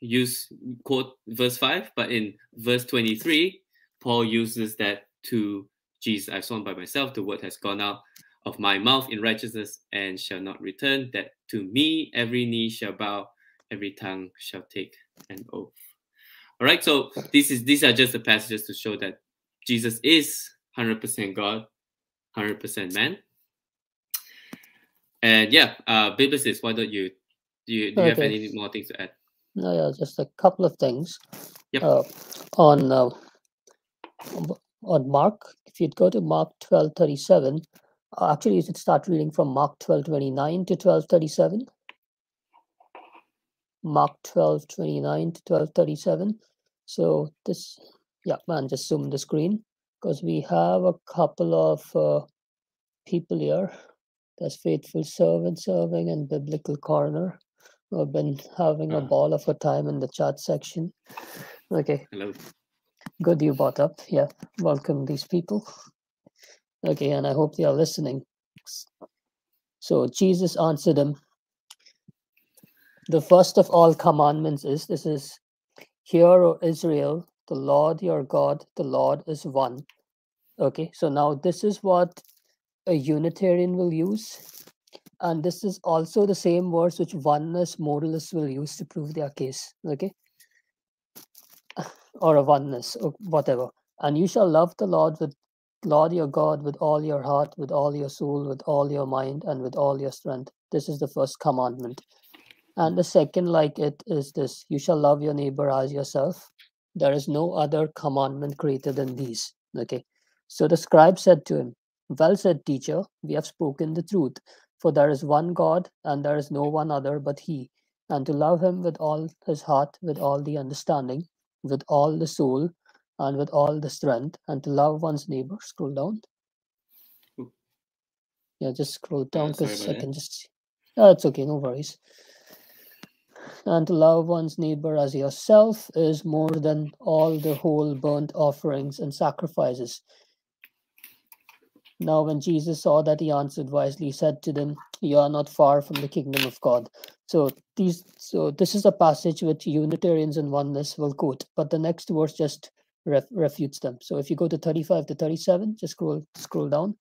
used quote verse 5, but in verse 23, Paul uses that to Jesus. I've sworn by myself, the word has gone out of my mouth in righteousness and shall not return, that to me every knee shall bow, every tongue shall take an oath. All right, so this is these are just the passages to show that Jesus is 100% God, 100% man. And yeah, uh, Biblicist, why don't you do you, do you have any more things to add? No, yeah, just a couple of things. Yep. Uh, on uh, on Mark, if you'd go to Mark twelve thirty seven, uh, actually you should start reading from Mark twelve twenty nine to twelve thirty seven. Mark twelve twenty nine to twelve thirty seven. So this, yeah, man, just zoom the screen because we have a couple of uh, people here. There's faithful servant serving and biblical corner. I've been having a Ah. ball of a time in the chat section. Okay, Hello. good you brought up. Yeah, welcome these people. Okay, and I hope they are listening. So Jesus answered him. The first of all commandments is this is Hear, O Israel, the Lord your God, the Lord is one. Okay, so now this is what a Unitarian will use. And this is also the same words which oneness modalists will use to prove their case. Okay. Or a oneness or whatever. And you shall love the Lord with Lord your God with all your heart, with all your soul, with all your mind, and with all your strength. This is the first commandment. And the second, like it, is this you shall love your neighbor as yourself. There is no other commandment greater than these. Okay. So the scribe said to him, Well said, teacher, we have spoken the truth. For there is one God, and there is no one other but He. And to love Him with all his heart, with all the understanding, with all the soul, and with all the strength, and to love one's neighbor. Scroll down. Yeah, just scroll down because about I that. can just. Oh, it's okay, no worries. And to love one's neighbor as yourself is more than all the whole burnt offerings and sacrifices. Now, when Jesus saw that, he answered wisely, said to them, You are not far from the kingdom of God. So these so this is a passage which Unitarians and oneness will quote, but the next verse just ref, refutes them. So if you go to 35 to 37, just scroll scroll down.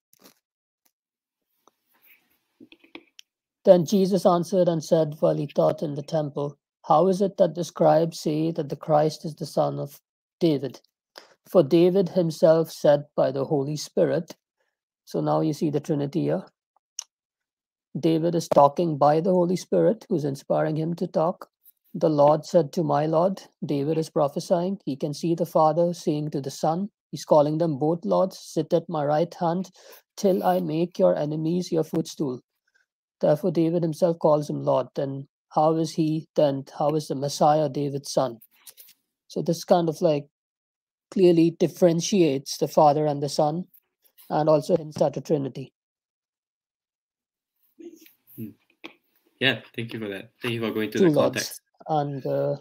Then Jesus answered and said while he taught in the temple, How is it that the scribes say that the Christ is the son of David? For David himself said by the Holy Spirit. So now you see the Trinity here. David is talking by the Holy Spirit, who's inspiring him to talk. The Lord said to my Lord, David is prophesying. He can see the Father saying to the Son, He's calling them both Lords, sit at my right hand till I make your enemies your footstool. Therefore, David himself calls him Lord. Then, how is he then? How is the Messiah David's son? So, this kind of like clearly differentiates the Father and the Son and also hints at a Trinity. Yeah, thank you for that. Thank you for going to the lords. context. And uh,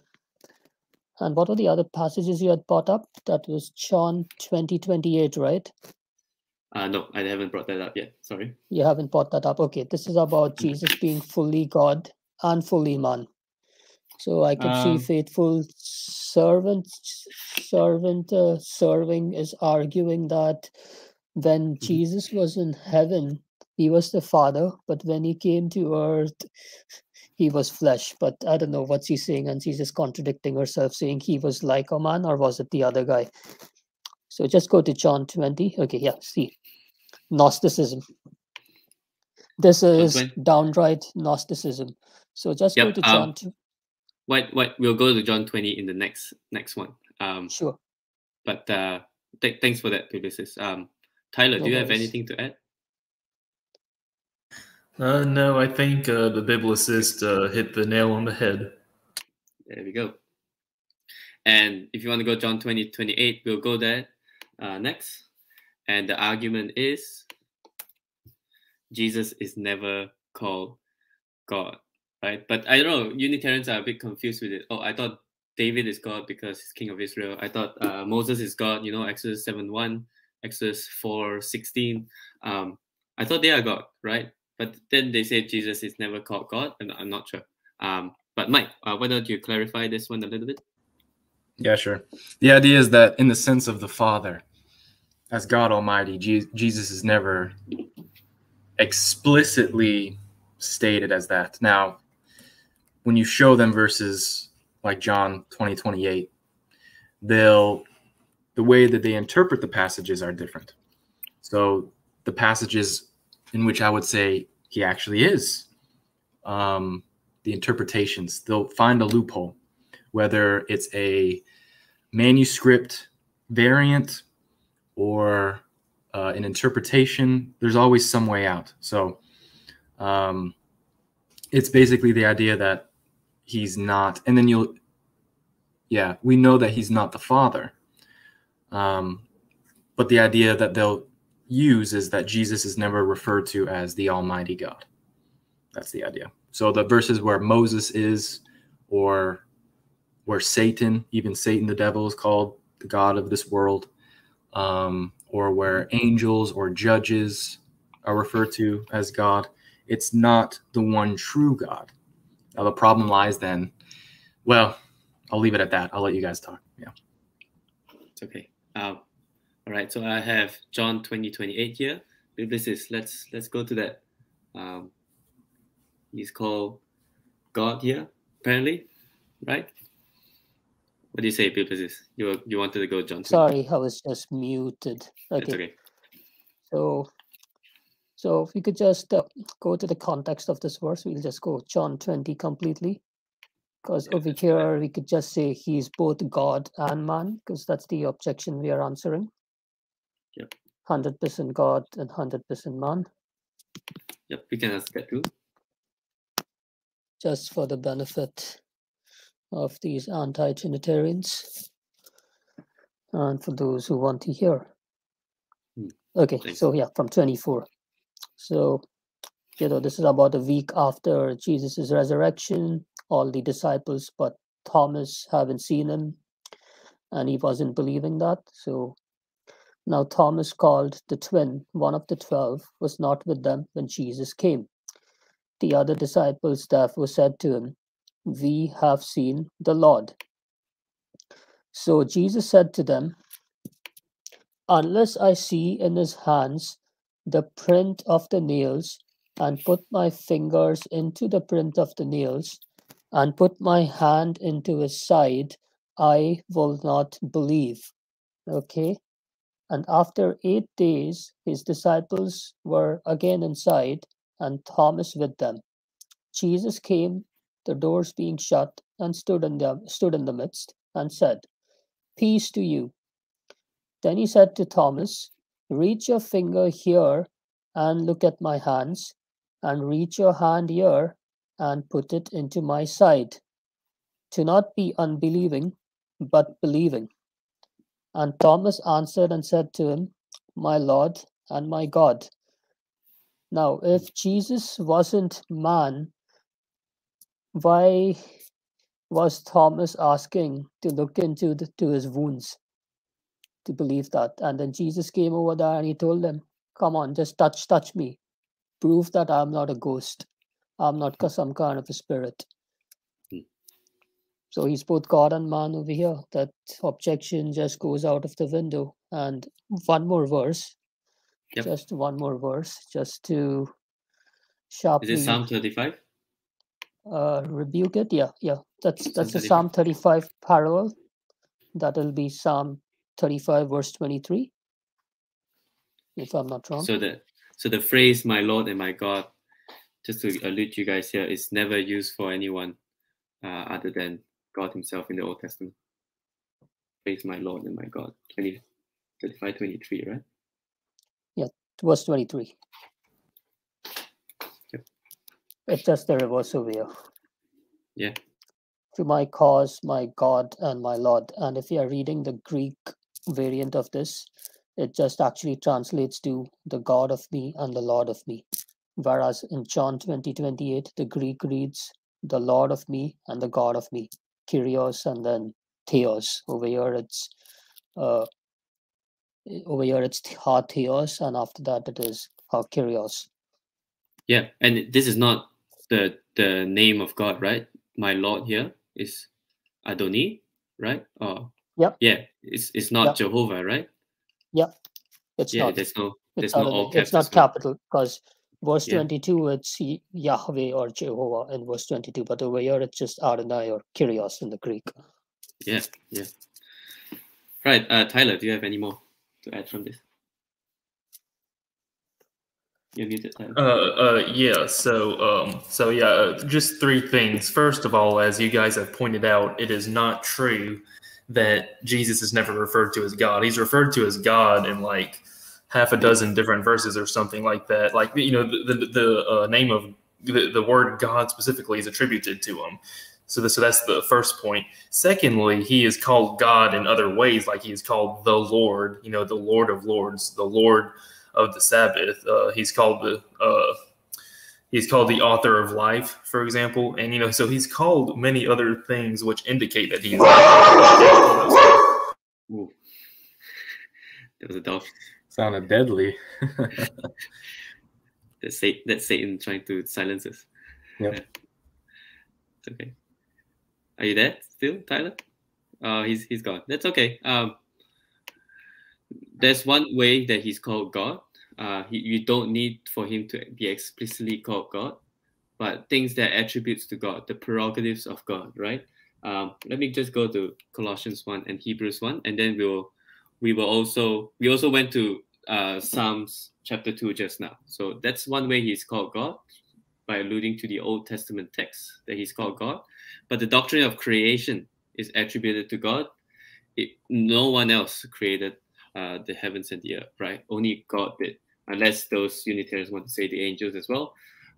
and what were the other passages you had brought up? That was John twenty twenty eight, right? Uh, no, I haven't brought that up yet. Sorry. You haven't brought that up. Okay, this is about Jesus being fully God and fully man. So I could Um, see faithful servant, servant uh, serving is arguing that when Jesus was in heaven, he was the Father, but when he came to earth, he was flesh. But I don't know what's he saying, and she's just contradicting herself, saying he was like a man, or was it the other guy? So just go to John 20. Okay, yeah, see. Gnosticism. This is 20? downright Gnosticism. So just go Yep, to um, John. tw- What? What? We'll go to John twenty in the next next one. Um, Sure. but uh, th- thanks for that, Biblicist. Um, Tyler, No do you have anything to add? Uh, no, I think uh, the biblicist uh, hit the nail on the head. There we go. And if you want to go John 20, 28, we'll go there uh, next. And the argument is Jesus is never called God, right? But I don't know, Unitarians are a bit confused with it. Oh, I thought David is God because he's king of Israel. I thought uh, Moses is God, you know, Exodus 7 1, Exodus 4 16. Um, I thought they are God, right? But then they say Jesus is never called God, and I'm not sure. Um, but Mike, uh, why don't you clarify this one a little bit? Yeah, sure. The idea is that in the sense of the Father, as God Almighty, Je- Jesus is never explicitly stated as that. Now, when you show them verses like John 20, 28, they'll the way that they interpret the passages are different. So the passages in which I would say he actually is, um, the interpretations, they'll find a loophole, whether it's a manuscript variant or uh, an interpretation. There's always some way out. So um, it's basically the idea that he's not, and then you'll, yeah, we know that he's not the father. Um, but the idea that they'll use is that Jesus is never referred to as the Almighty God. That's the idea. So the verses where Moses is, or where Satan, even Satan the devil, is called the God of this world, um, or where angels or judges are referred to as God, it's not the one true God. Now the problem lies then. Well, I'll leave it at that. I'll let you guys talk. Yeah. It's okay. Um, all right. So I have John 20, 28 here. This is let's let's go to that. Um, he's called God here, apparently, right? What do you say, Biblicist? You you wanted to go John 20? Sorry, I was just muted. Okay. okay. So, so if we could just uh, go to the context of this verse, we'll just go John 20 completely. Because over here we could just say he's both God and man, because that's the objection we are answering. Yep. 100% God and 100% man, Yep, we can ask that too. just for the benefit of these anti Trinitarians and for those who want to hear. Hmm, Okay, thanks. so yeah, from 24. So, you know, this is about a week after Jesus' resurrection. All the disciples, but Thomas, haven't seen him, and he wasn't believing that. So now Thomas, called the twin, one of the twelve, was not with them when Jesus came. The other disciples therefore said to him, We have seen the Lord. So Jesus said to them, Unless I see in his hands the print of the nails, and put my fingers into the print of the nails, and put my hand into his side, I will not believe. Okay. And after eight days, his disciples were again inside, and Thomas with them. Jesus came, the doors being shut, and stood in the, stood in the midst, and said, Peace to you. Then he said to Thomas, Reach your finger here and look at my hands, and reach your hand here and put it into my side. To not be unbelieving, but believing. And Thomas answered and said to him, My Lord and my God. Now, if Jesus wasn't man, why was Thomas asking to look into the, to his wounds to believe that? And then Jesus came over there and he told them, Come on, just touch, touch me. Prove that I'm not a ghost. I'm not some kind of a spirit. Hmm. So he's both God and man over here. That objection just goes out of the window. And one more verse, Yep. just one more verse, just to Is it Psalm 35? uh, rebuke it. Yeah, yeah. That's that's a 35. Psalm 35 parallel. That'll be Psalm 35 verse 23. If I'm not wrong. So the so the phrase "my Lord and my God," just to allude you guys here, it's never used for anyone uh, other than God Himself in the Old Testament. Praise my Lord and my God. 20, 35, 23, right? Yeah, verse 23. Yep. It's just the reverse over here. Yeah. To my cause, my God and my Lord. And if you are reading the Greek variant of this, it just actually translates to the God of me and the Lord of me. Whereas in John 20 28, the Greek reads the Lord of me and the God of me. Kyrios and then Theos. Over here it's uh over here it's ha Theos and after that it is ha Kyrios. Yeah, and this is not the the name of God, right? My Lord here is Adoni, right? Or Yep. Yeah, it's it's not Yep. Jehovah, right? Yeah, It's yeah, not there's no it's there's no not, all caps. it's not capital because verse Yeah. 22 it's Yahweh or Jehovah in verse 22 but over here it's just Adonai or Kyrios in the Greek. Yeah, yeah. Right, uh, Tyler, do you have any more to add from this? You're muted, Tyler. Uh, uh, yeah. So, um, so yeah, uh, just three things. First of all, as you guys have pointed out, it is not true that Jesus is never referred to as God. He's referred to as God in like half a dozen different verses or something like that. Like you know, the the, the uh, name of the, the word God specifically is attributed to him. So, this, so that's the first point. Secondly, he is called God in other ways, like he is called the Lord. You know, the Lord of Lords, the Lord of the Sabbath. Uh, he's called the uh, he's called the author of life, for example, and you know, so he's called many other things which indicate that he's. There was a dog. Sounded deadly. That's, Sa- that's Satan trying to silence us. Yep. Yeah. It's okay. Are you there still, Tyler? Uh, he's he's gone. That's okay. Um, there's one way that he's called God. Uh, he, you don't need for him to be explicitly called God, but things that attributes to God, the prerogatives of God, right? Um, let me just go to Colossians one and Hebrews one, and then we'll we will also we also went to uh, Psalms chapter two just now. So that's one way he's called God. by alluding to the Old Testament text that he's called God. But the doctrine of creation is attributed to God. It, no one else created uh, the heavens and the earth, right? Only God did, unless those Unitarians want to say the angels as well,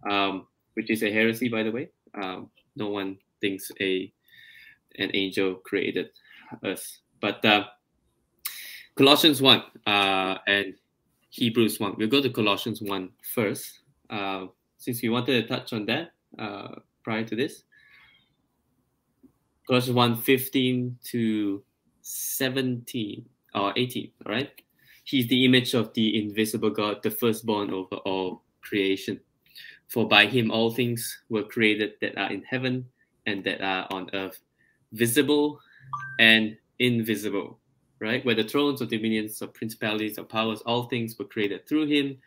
um, which is a heresy, by the way. Um, no one thinks a an angel created us. But uh, Colossians 1 uh, and Hebrews 1. We'll go to Colossians 1 first, uh, since we wanted to touch on that uh, prior to this. Colossians 1 15 to 17 or 18, all right? He's the image of the invisible God, the firstborn over all creation. For by him all things were created that are in heaven and that are on earth, visible and invisible, right? Where the thrones or dominions or principalities or powers, all things were created through him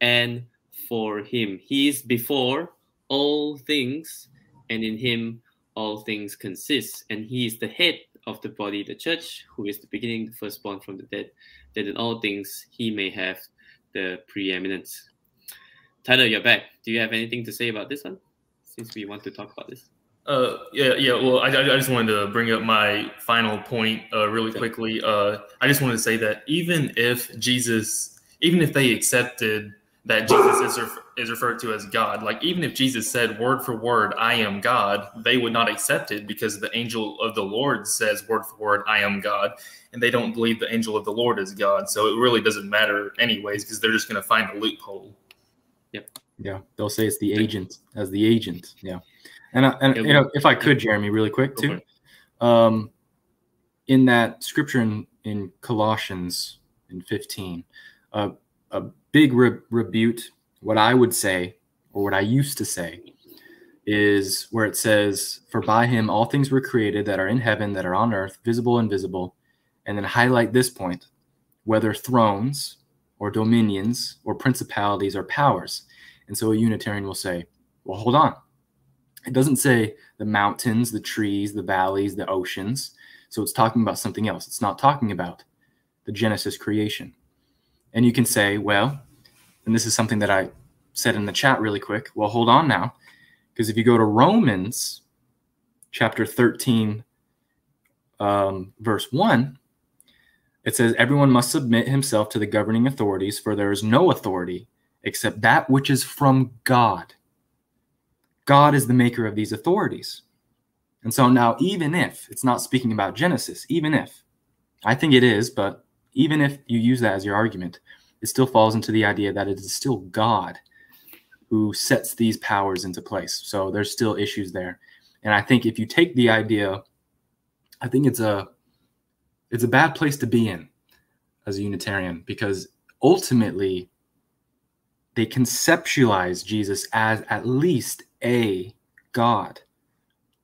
and for him. He is before all things, and in him all things consist. And he is the head of the body, the church, who is the beginning, the firstborn from the dead, that in all things he may have the preeminence. Tyler, you're back. Do you have anything to say about this one? Since we want to talk about this. Uh, yeah, yeah. Well, I, I just wanted to bring up my final point uh, really quickly. Uh, I just wanted to say that even if Jesus, even if they accepted that Jesus is, ref- is referred to as God, like even if Jesus said word for word, I am God, they would not accept it because the angel of the Lord says word for word, I am God. And they don't believe the angel of the Lord is God. So it really doesn't matter, anyways, because they're just going to find a loophole. Yep. Yeah. They'll say it's the agent as the agent. Yeah. And, I, and you know, if I could, Jeremy, really quick too, um, in that scripture in, in Colossians in 15, uh, a big re- rebuke, what I would say, or what I used to say, is where it says, For by him all things were created that are in heaven, that are on earth, visible and invisible. And then highlight this point whether thrones or dominions or principalities or powers. And so a Unitarian will say, Well, hold on. It doesn't say the mountains, the trees, the valleys, the oceans. So it's talking about something else. It's not talking about the Genesis creation. And you can say, well, and this is something that I said in the chat really quick. Well, hold on now. Because if you go to Romans chapter 13, um, verse 1, it says, Everyone must submit himself to the governing authorities, for there is no authority except that which is from God. God is the maker of these authorities. And so now, even if it's not speaking about Genesis, even if, I think it is, but even if you use that as your argument, it still falls into the idea that it is still God who sets these powers into place. So there's still issues there. And I think if you take the idea, I think it's a it's a bad place to be in as a Unitarian because ultimately they conceptualize Jesus as at least a God,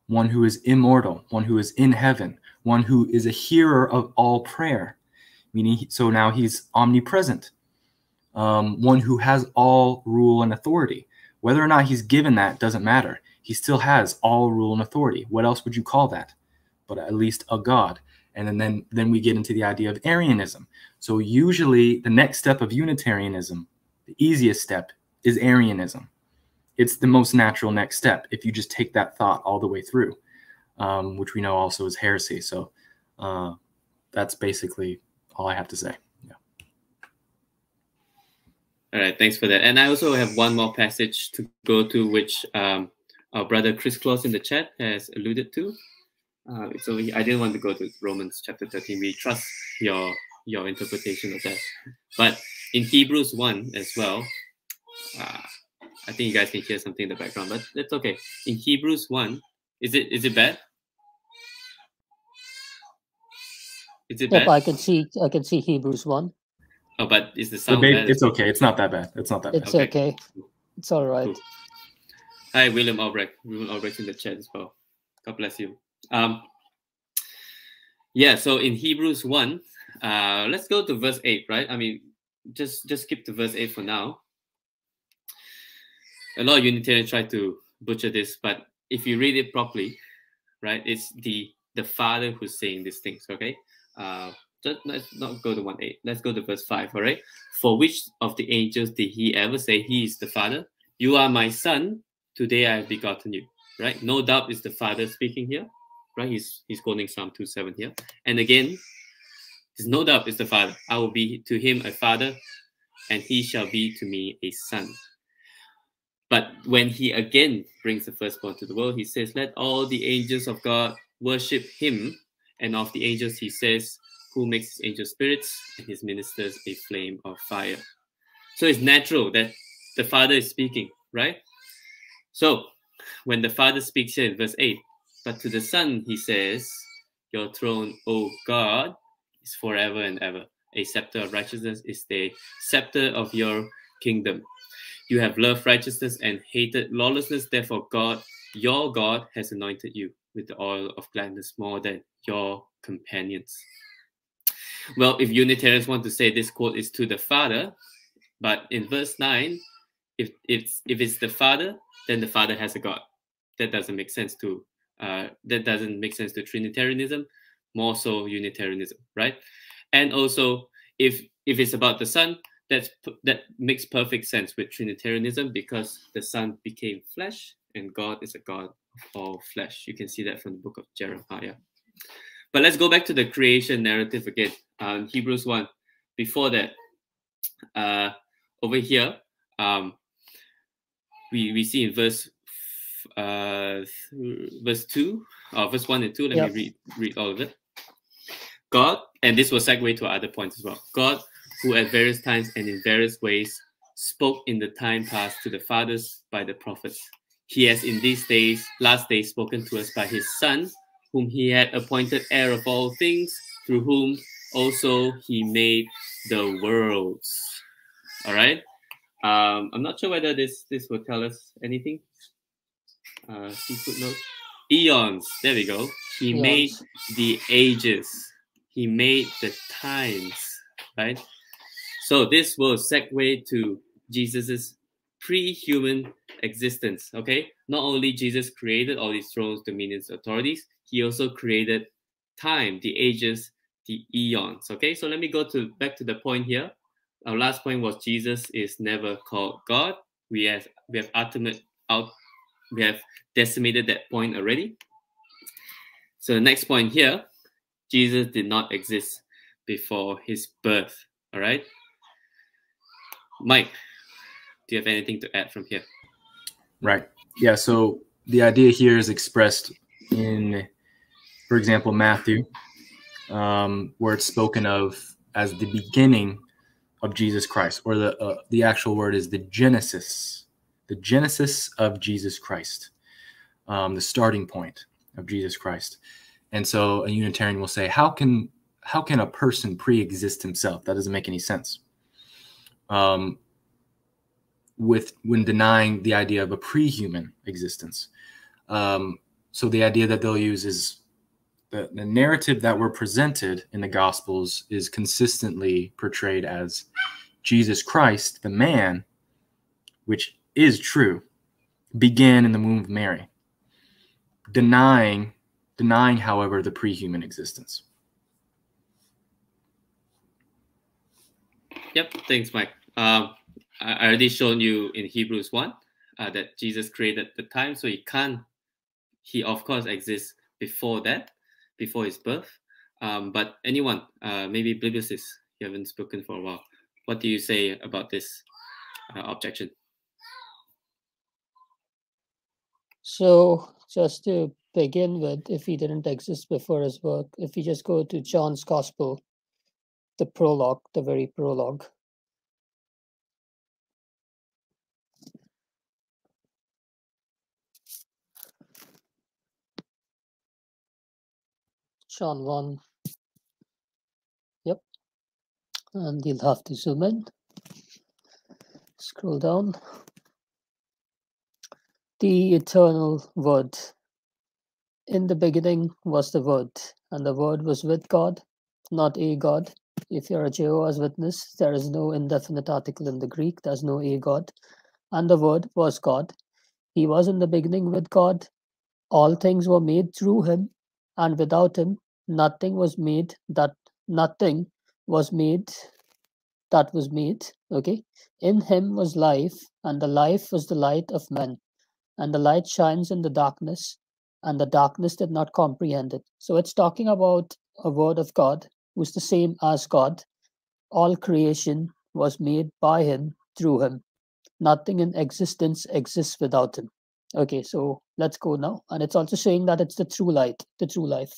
one who is immortal, one who is in heaven, one who is a hearer of all prayer, meaning so now he's omnipresent, um, one who has all rule and authority. Whether or not he's given that doesn't matter. He still has all rule and authority. What else would you call that? But at least a God. And then, then, then we get into the idea of Arianism. So usually the next step of Unitarianism, the easiest step, is Arianism it's the most natural next step if you just take that thought all the way through, um, which we know also is heresy. So uh, that's basically all I have to say. Yeah. All right, thanks for that. And I also have one more passage to go to, which um, our brother Chris Claus in the chat has alluded to. Uh, so I didn't want to go to Romans chapter 13. We trust your your interpretation of that. But in Hebrews 1 as well, uh, I think you guys can hear something in the background, but that's okay. In Hebrews 1, is it is it bad? Is it Yep, bad? I can see I can see Hebrews one. Oh, but is the The sound ba- bad? it's okay. It's not that bad. It's not that bad. It's Okay. okay. It's all right. Cool. Hi, William Albrecht. William Albrecht in the chat as well. God bless you. Um, yeah, so in Hebrews 1, uh, let's go to verse 8, right? I mean, just just skip to verse 8 for now. A lot of Unitarians try to butcher this, but if you read it properly, right, it's the the Father who's saying these things, okay? Uh, let's not go to 1 8. Let's go to verse 5, all right? For which of the angels did he ever say he is the Father? You are my son. Today I have begotten you. Right? No doubt is the Father speaking here. Right? He's he's quoting Psalm 2 7 here. And again, there's no doubt is the Father. I will be to him a father, and he shall be to me a son. But when he again brings the firstborn to the world, he says, Let all the angels of God worship him. And of the angels, he says, Who makes his angels spirits and his ministers a flame of fire. So it's natural that the Father is speaking, right? So when the Father speaks here in verse 8, but to the Son, he says, Your throne, O God, is forever and ever. A scepter of righteousness is the scepter of your kingdom. You have loved righteousness and hated lawlessness. Therefore, God, your God, has anointed you with the oil of gladness more than your companions. Well, if Unitarians want to say this quote is to the Father, but in verse 9, if it's if it's the Father, then the Father has a God. That doesn't make sense to uh, that doesn't make sense to Trinitarianism, more so Unitarianism, right? And also, if if it's about the Son, that's that makes perfect sense with Trinitarianism because the Son became flesh and God is a God of all flesh. You can see that from the book of Jeremiah. But let's go back to the creation narrative again. Um, Hebrews 1. Before that, uh, over here, um, we, we see in verse uh, verse 2, or verse 1 and 2. Let yep. me read, read all of it. God, and this will segue to other points as well. God who at various times and in various ways spoke in the time past to the fathers by the prophets. He has in these days, last days, spoken to us by his Son, whom he had appointed heir of all things, through whom also he made the worlds. All right. Um, I'm not sure whether this this will tell us anything. Uh, see footnote. Eons. There we go. He Eons. made the ages. He made the times. Right. So this will segue to Jesus's pre-human existence. Okay, not only Jesus created all these thrones, dominions, authorities, he also created time, the ages, the eons. Okay, so let me go to back to the point here. Our last point was Jesus is never called God. We have we have ultimate out we have decimated that point already. So the next point here, Jesus did not exist before his birth. All right. Mike, do you have anything to add from here? Right. Yeah. So the idea here is expressed in, for example, Matthew, um, where it's spoken of as the beginning of Jesus Christ, or the uh, the actual word is the Genesis, the Genesis of Jesus Christ, um, the starting point of Jesus Christ. And so a Unitarian will say, how can how can a person pre-exist himself? That doesn't make any sense um, with when denying the idea of a pre-human existence. Um, so the idea that they'll use is the, the narrative that we're presented in the Gospels is consistently portrayed as Jesus Christ, the man, which is true, began in the womb of Mary, denying denying, however, the pre-human existence. Yep, thanks, Mike. Um, I already shown you in Hebrews 1 uh, that Jesus created the time, so he can't, he of course exists before that, before his birth. Um, but anyone, uh, maybe Biblicist you haven't spoken for a while. What do you say about this uh, objection? So, just to begin with, if he didn't exist before his work, if we just go to John's Gospel, the prologue, the very prologue, John 1. Yep. And you'll have to zoom in. Scroll down. The eternal word. In the beginning was the word, and the word was with God, not a God. If you're a Jehovah's Witness, there is no indefinite article in the Greek, there's no a God. And the word was God. He was in the beginning with God. All things were made through him, and without him nothing was made that nothing was made that was made okay in him was life and the life was the light of men and the light shines in the darkness, and the darkness did not comprehend it. So it's talking about a word of God who's the same as God. All creation was made by him through him. Nothing in existence exists without him. Okay, so let's go now. And it's also saying that it's the true light, the true life.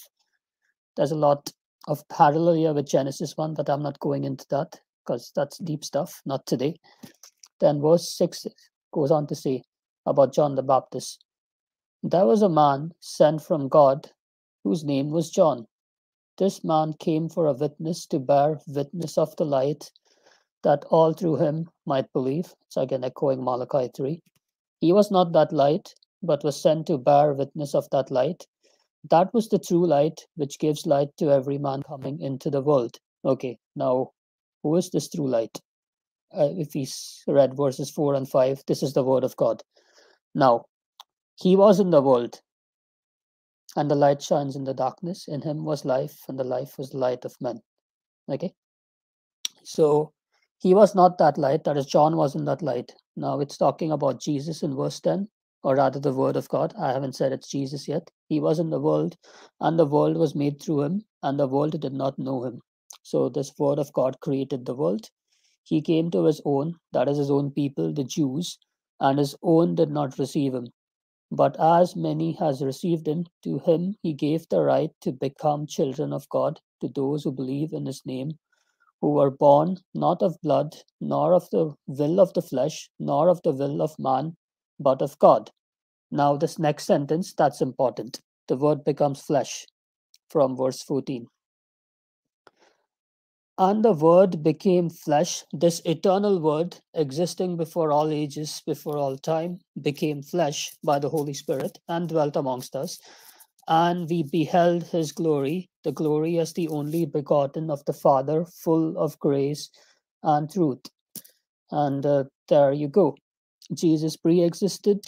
There's a lot of parallel here with Genesis 1, but I'm not going into that because that's deep stuff, not today. Then verse 6 goes on to say about John the Baptist. There was a man sent from God whose name was John. This man came for a witness to bear witness of the light that all through him might believe. So again echoing Malachi 3. He was not that light, but was sent to bear witness of that light. That was the true light which gives light to every man coming into the world. Okay, now who is this true light? Uh, if we read verses 4 and 5, this is the word of God. Now, he was in the world, and the light shines in the darkness. In him was life, and the life was the light of men. Okay, so he was not that light, that is, John wasn't that light. Now it's talking about Jesus in verse 10, or rather the word of God. I haven't said it's Jesus yet. He was in the world, and the world was made through him, and the world did not know him. So this word of God created the world. He came to his own, that is his own people, the Jews, and his own did not receive him. But as many has received him, to him he gave the right to become children of God, to those who believe in his name, who were born not of blood, nor of the will of the flesh, nor of the will of man, but of God. Now, this next sentence, that's important. The word becomes flesh from verse 14. And the Word became flesh. This eternal Word, existing before all ages, before all time, became flesh by the Holy Spirit and dwelt amongst us. And we beheld his glory, the glory as the only begotten of the Father, full of grace and truth. And uh, there you go. Jesus pre existed.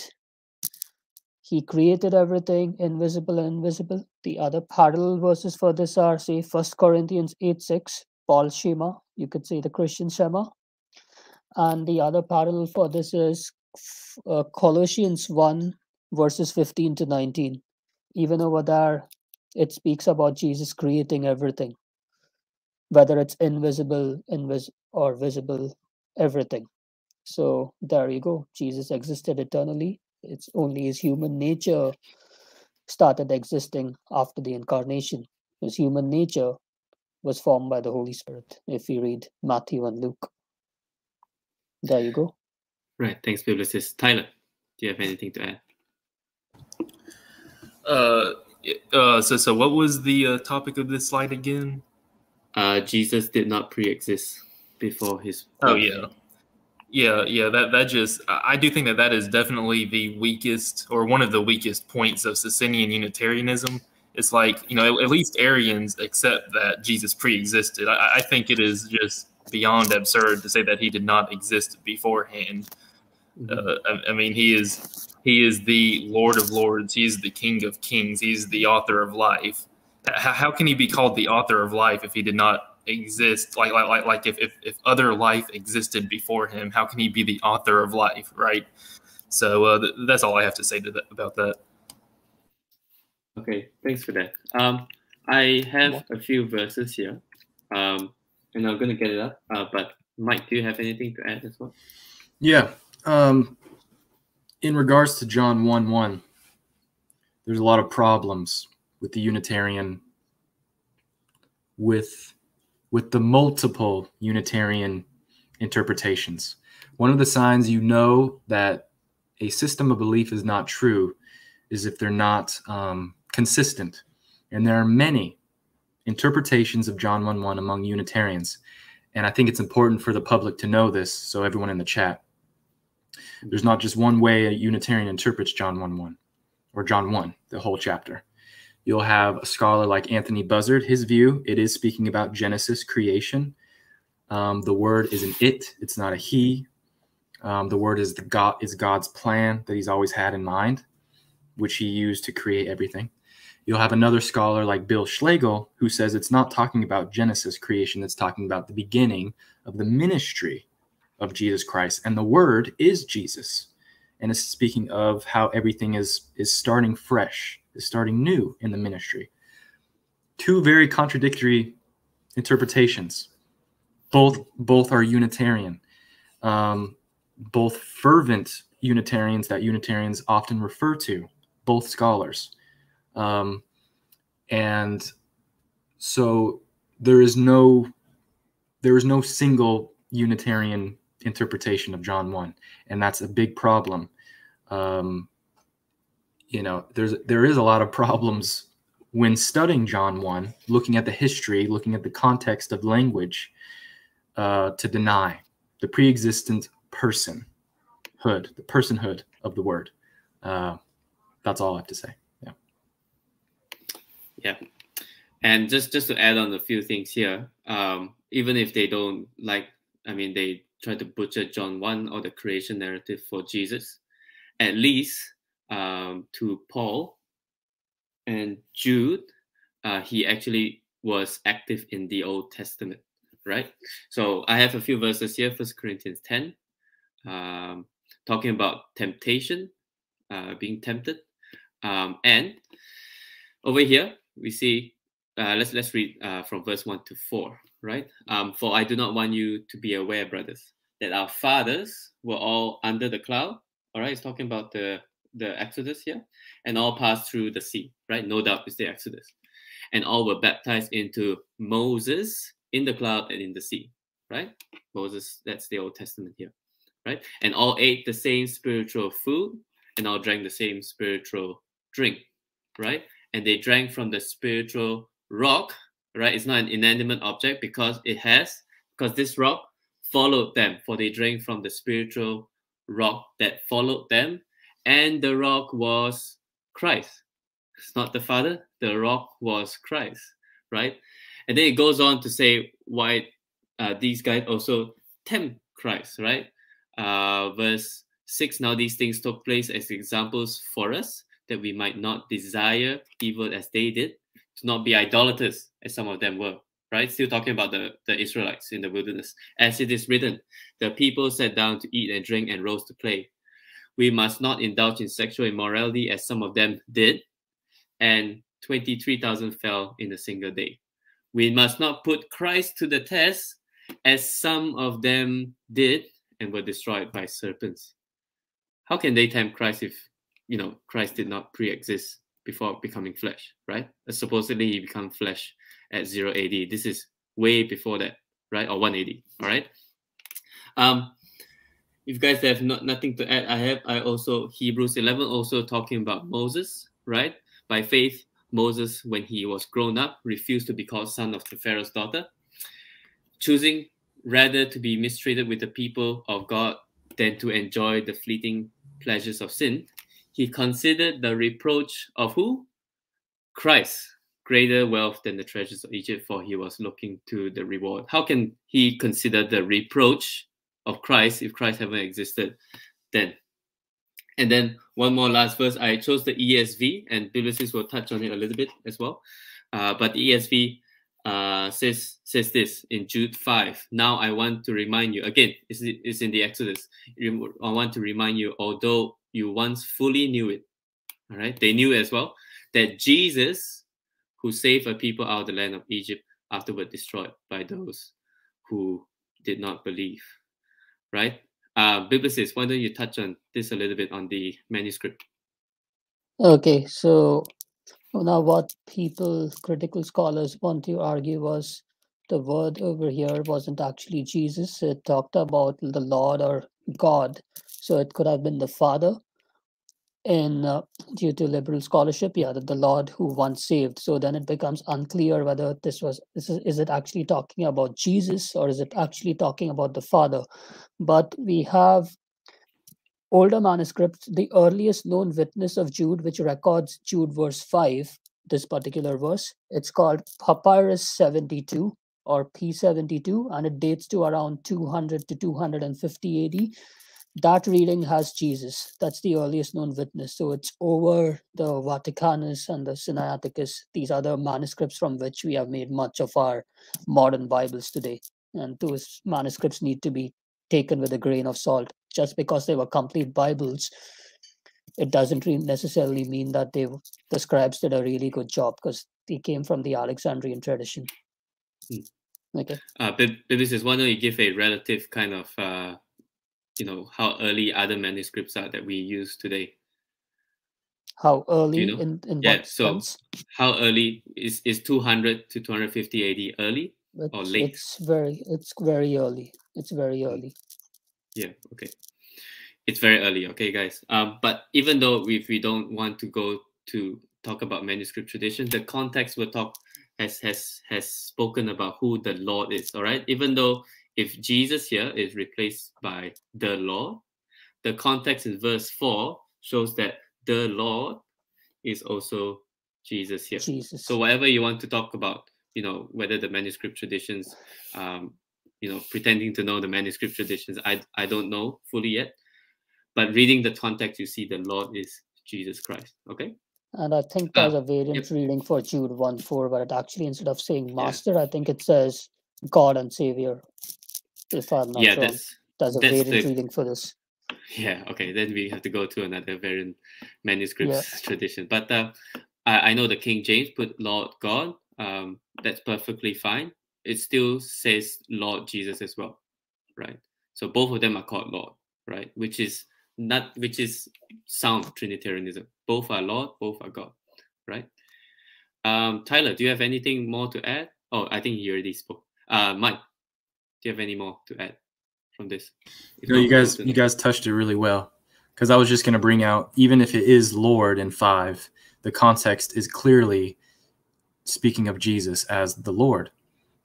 He created everything, invisible and invisible. The other parallel verses for this are, say, 1 Corinthians 8 6 Paul Shema. You could say the Christian Shema. And the other parallel for this is uh, Colossians 1, verses 15 to 19. Even over there, it speaks about Jesus creating everything, whether it's invisible, invis- or visible, everything. So there you go. Jesus existed eternally. It's only his human nature started existing after the incarnation. His human nature was formed by the Holy Spirit, if we read Matthew and Luke. There you go. Right. Thanks, Biblicist. Tyler, do you have anything to add? Uh, uh, so, so what was the uh, topic of this slide again? Uh, Jesus did not pre-exist before his. Oh yeah, yeah, yeah. That that just I do think that that is definitely the weakest or one of the weakest points of Socinian Unitarianism it's like you know at least Arians accept that Jesus pre-existed. I, I, think it is just beyond absurd to say that he did not exist beforehand. Mm-hmm. Uh, I, I, mean, he is he is the Lord of Lords. He is the King of Kings. He's the author of life. How, how can he be called the author of life if he did not exist? Like like like like if, if if other life existed before him, how can he be the author of life? Right. So uh, th- that's all I have to say to that, about that. Okay, thanks for that. Um, I have a few verses here, um, and I'm gonna get it up. Uh, but Mike, do you have anything to add as well? Yeah. Um, in regards to John one one, there's a lot of problems with the Unitarian, with with the multiple Unitarian interpretations. One of the signs you know that a system of belief is not true is if they're not um, consistent. And there are many interpretations of John 1 1 among Unitarians. And I think it's important for the public to know this, so everyone in the chat. There's not just one way a Unitarian interprets John 1 1 or John 1, the whole chapter. You'll have a scholar like Anthony Buzzard. His view, it is speaking about Genesis creation. Um, the word is an it, it's not a he. Um, the word is the God is God's plan that he's always had in mind, which he used to create everything. You'll have another scholar like Bill Schlegel who says it's not talking about Genesis creation, it's talking about the beginning of the ministry of Jesus Christ. And the Word is Jesus. and it's speaking of how everything is is starting fresh, is starting new in the ministry. Two very contradictory interpretations. Both both are Unitarian. Um, both fervent Unitarians that Unitarians often refer to, both scholars. Um, and so there is no there is no single Unitarian interpretation of John 1, and that's a big problem. Um, you know, there's there is a lot of problems when studying John 1, looking at the history, looking at the context of language, uh, to deny the pre-existent personhood, the personhood of the word. Uh, that's all I have to say. Yeah. Yeah. And just just to add on a few things here, um, even if they don't like, I mean, they try to butcher John 1 or the creation narrative for Jesus, at least um, to Paul and Jude, uh, he actually was active in the Old Testament, right? So I have a few verses here, First Corinthians 10, um, talking about temptation, uh, being tempted. Um, and over here, we see, uh, let's, let's read uh, from verse 1 to 4, right? Um, For I do not want you to be aware, brothers, that our fathers were all under the cloud. All right, it's talking about the the Exodus here, and all passed through the sea. Right, no doubt it's the Exodus, and all were baptized into Moses in the cloud and in the sea. Right, Moses. That's the Old Testament here. Right, and all ate the same spiritual food, and all drank the same spiritual drink. Right, and they drank from the spiritual rock. Right, it's not an inanimate object because it has because this rock followed them, for they drank from the spiritual rock that followed them, and the rock was Christ. It's not the Father, the rock was Christ, right? And then it goes on to say why uh, these guys also tempt Christ, right? Uh, verse 6 Now these things took place as examples for us, that we might not desire evil as they did, to not be idolaters as some of them were right? Still talking about the, the Israelites in the wilderness. As it is written, the people sat down to eat and drink and rose to play. We must not indulge in sexual immorality as some of them did, and 23,000 fell in a single day. We must not put Christ to the test as some of them did and were destroyed by serpents. How can they tempt Christ if, you know, Christ did not pre-exist before becoming flesh, right? Supposedly he became flesh at 0 AD. This is way before that, right? Or 180, all right? Um, if you guys have not, nothing to add, I have I also Hebrews 11 also talking about Moses, right? By faith, Moses, when he was grown up, refused to be called son of the Pharaoh's daughter, choosing rather to be mistreated with the people of God than to enjoy the fleeting pleasures of sin. He considered the reproach of who? Christ greater wealth than the treasures of Egypt, for he was looking to the reward. How can he consider the reproach of Christ if Christ haven't existed then? And then one more last verse. I chose the ESV, and biblicists will touch on it a little bit as well. Uh, but the ESV uh, says says this in Jude five. Now I want to remind you again. It's, it's in the Exodus. I want to remind you, although you once fully knew it, all right, they knew as well that Jesus who saved a people out of the land of Egypt afterward destroyed by those who did not believe. Right? Uh, Biblicist, why don't you touch on this a little bit on the manuscript? Okay, so now what people, critical scholars, want to argue was the word over here wasn't actually Jesus. It talked about the Lord or God. So it could have been the Father in uh, due to liberal scholarship yeah that the lord who once saved. So then it becomes unclear whether this was this is, is it actually talking about jesus or is it actually talking about the father? But we have older manuscripts. The earliest known witness of jude which records jude verse 5 this particular verse it's called papyrus 72 or p72 and it dates to around 200 to 250 ad that reading has Jesus. That's the earliest known witness. So it's over the Vaticanus and the Sinaiticus, these other manuscripts from which we have made much of our modern Bibles today. And those manuscripts need to be taken with a grain of salt. Just because they were complete Bibles, it doesn't necessarily mean that they the scribes did a really good job because they came from the Alexandrian tradition. Hmm. Okay. Uh, but, but this is why don't you give a relative kind of, uh, you know, how early other manuscripts are that we use today? How early you know? in, in Yeah, what so- sense? How early is is 200 to 250 AD early? or late? it's very it's very early. It's very Hmm. early. Yeah, okay. It's very early, okay, guys. Um, but even though if we don't want to go to talk about manuscript tradition, the context we'll talk has has has spoken about who the Lord is. All right. Even though if Jesus here is replaced by the Lord, the context in verse four shows that the Lord is also Jesus here. Jesus. So whatever you want to talk about, you know, whether the manuscript traditions, um, you know, pretending to know the manuscript traditions, I I don't know fully yet. But reading the context, you see the Lord is Jesus Christ. Okay. And I think Ah, there's a variant reading for Jude 1 4, but it actually, instead of saying Yeah. master, I think it says God and Savior. If I'm not yeah, wrong. that's There's a that's variant the- reading for this. yeah. Okay, then we have to go to another variant manuscripts tradition. But uh, I, I know the King James put Lord God. Um, that's perfectly fine. It still says Lord Jesus as well, right? So both of them are called Lord, right? Which is not which is sound Trinitarianism. Both are Lord, both are God, right? Um, Tyler, do you have anything more to add? Oh, I think you already spoke. Uh, Mike, do you have any more to add from this? If No, you guys, you guys touched it really well. Because I was just going to bring out, even if it is Lord in five, the context is clearly speaking of Jesus as the Lord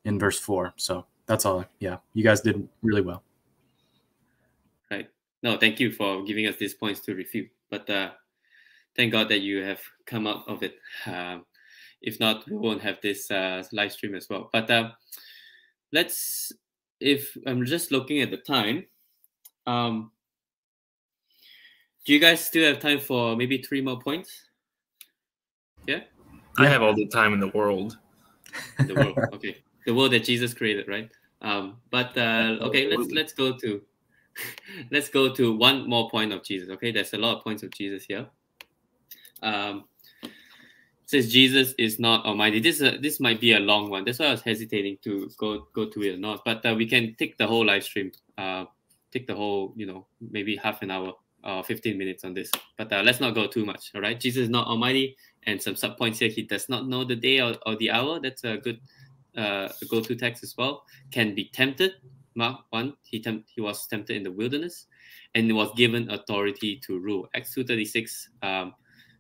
in verse four. So that's all. Yeah, you guys did really well. Right. No, thank you for giving us these points to refute. But uh, thank God that you have come out of it. Um, if not, we won't have this uh, live stream as well. But uh, let's, if I'm just looking at the time, um, do you guys still have time for maybe three more points? Yeah, I have all the time in the world. the world. okay, the world that Jesus created, right? Um, but uh, okay, let's let's go to let's go to one more point of Jesus. Okay, there's a lot of points of Jesus here. Um, says Jesus is not Almighty. This is a, this might be a long one. That's why I was hesitating to go go to it or not. But uh, we can take the whole live stream. Uh, take the whole you know maybe half an hour, uh, fifteen minutes on this. But uh, let's not go too much. All right, Jesus is not Almighty, and some sub points here. He does not know the day or, or the hour. That's a good uh, go-to text as well. Can be tempted. Mark one. He tempt, he was tempted in the wilderness, and was given authority to rule. Acts two thirty six. Um,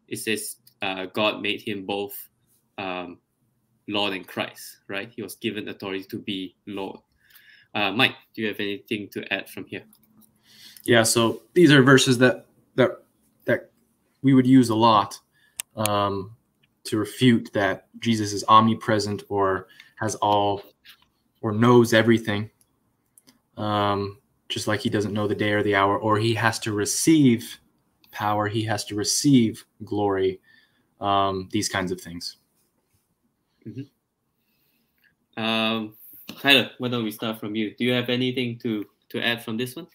it says uh, God made him both um, Lord and Christ. Right. He was given authority to be Lord. Uh, Mike, do you have anything to add from here? Yeah, so these are verses that that that we would use a lot um, to refute that Jesus is omnipresent or has all or knows everything, um, just like he doesn't know the day or the hour, or he has to receive power, he has to receive glory, um, these kinds of things. Um, Tyler, why don't we start from you? Do you have anything to to add from this one?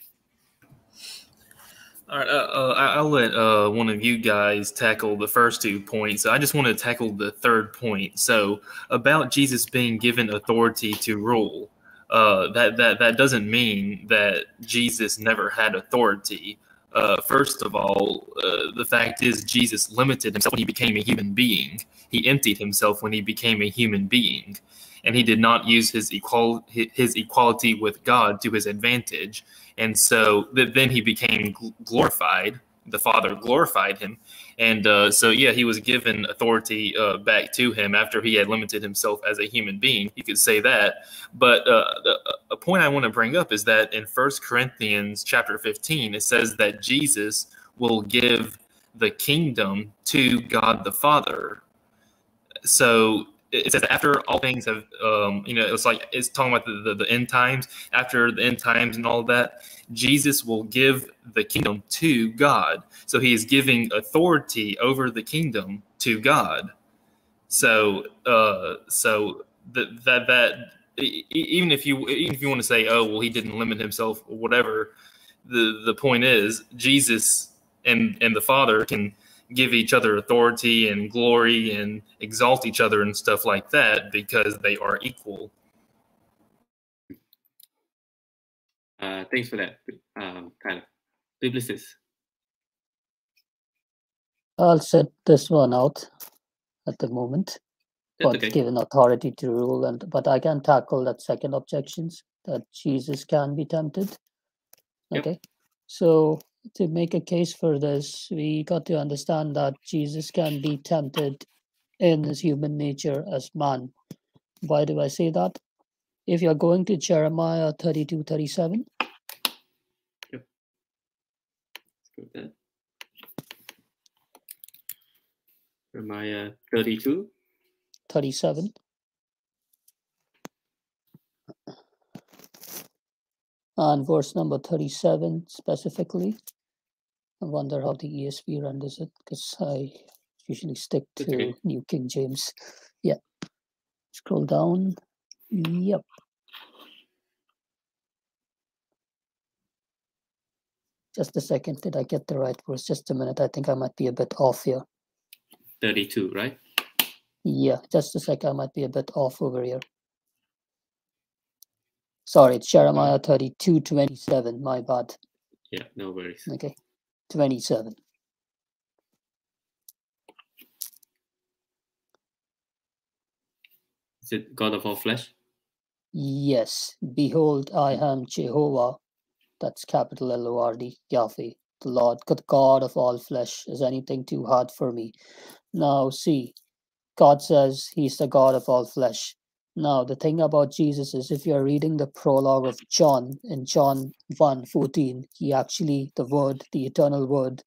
All right, uh, uh, I- I'll let uh, one of you guys tackle the first two points. I just want to tackle the third point. So, about Jesus being given authority to rule, uh, that that that doesn't mean that Jesus never had authority. Uh, first of all, uh, the fact is Jesus limited himself when he became a human being. He emptied himself when he became a human being, and he did not use his equal his equality with God to his advantage. And so th- then he became gl- glorified. The father glorified him and uh, so yeah he was given authority uh, back to him after he had limited himself as a human being. You could say that. But uh, a point i want to bring up is that in First corinthians chapter 15 it says that jesus will give the kingdom to god the father. So it says after all things have um, you know it's like it's talking about the, the, the end times. After the end times and all that jesus will give the kingdom to god. So he is giving authority over the kingdom to god. So uh so that that that even if you even if you want to say, oh well, he didn't limit himself or whatever, the the point is Jesus and and the Father can give each other authority and glory and exalt each other and stuff like that because they are equal. Uh, thanks for that, um, kind of. Biblicist. I'll set this one out at the moment. That's but okay. given authority to rule and but I can tackle that second objections that Jesus can be tempted. Yep. Okay. So to make a case for this, we got to understand that Jesus can be tempted in his human nature as man. Why do I say that? If you're going to Jeremiah 32, 37, Let's go. Jeremiah 32. 37. And verse number 37 specifically. I wonder how the ESV renders it because I usually stick to okay. New King James. Yeah. Scroll down. Yep. Just a second. Did I get the right verse? Just a minute. I think I might be a bit off here. 32, right? Yeah, just a sec. I might be a bit off over here. Sorry, it's Jeremiah 32 27. My bad. Yeah, no worries. Okay. 27. Is it God of all flesh? Yes. Behold, I am Jehovah. That's capital L O R D, Yahweh, the Lord, the God of all flesh. Is anything too hard for me? Now, see, God says he's the God of all flesh. Now, the thing about Jesus is if you're reading the prologue of John in John 1 14, he actually, the Word, the eternal Word,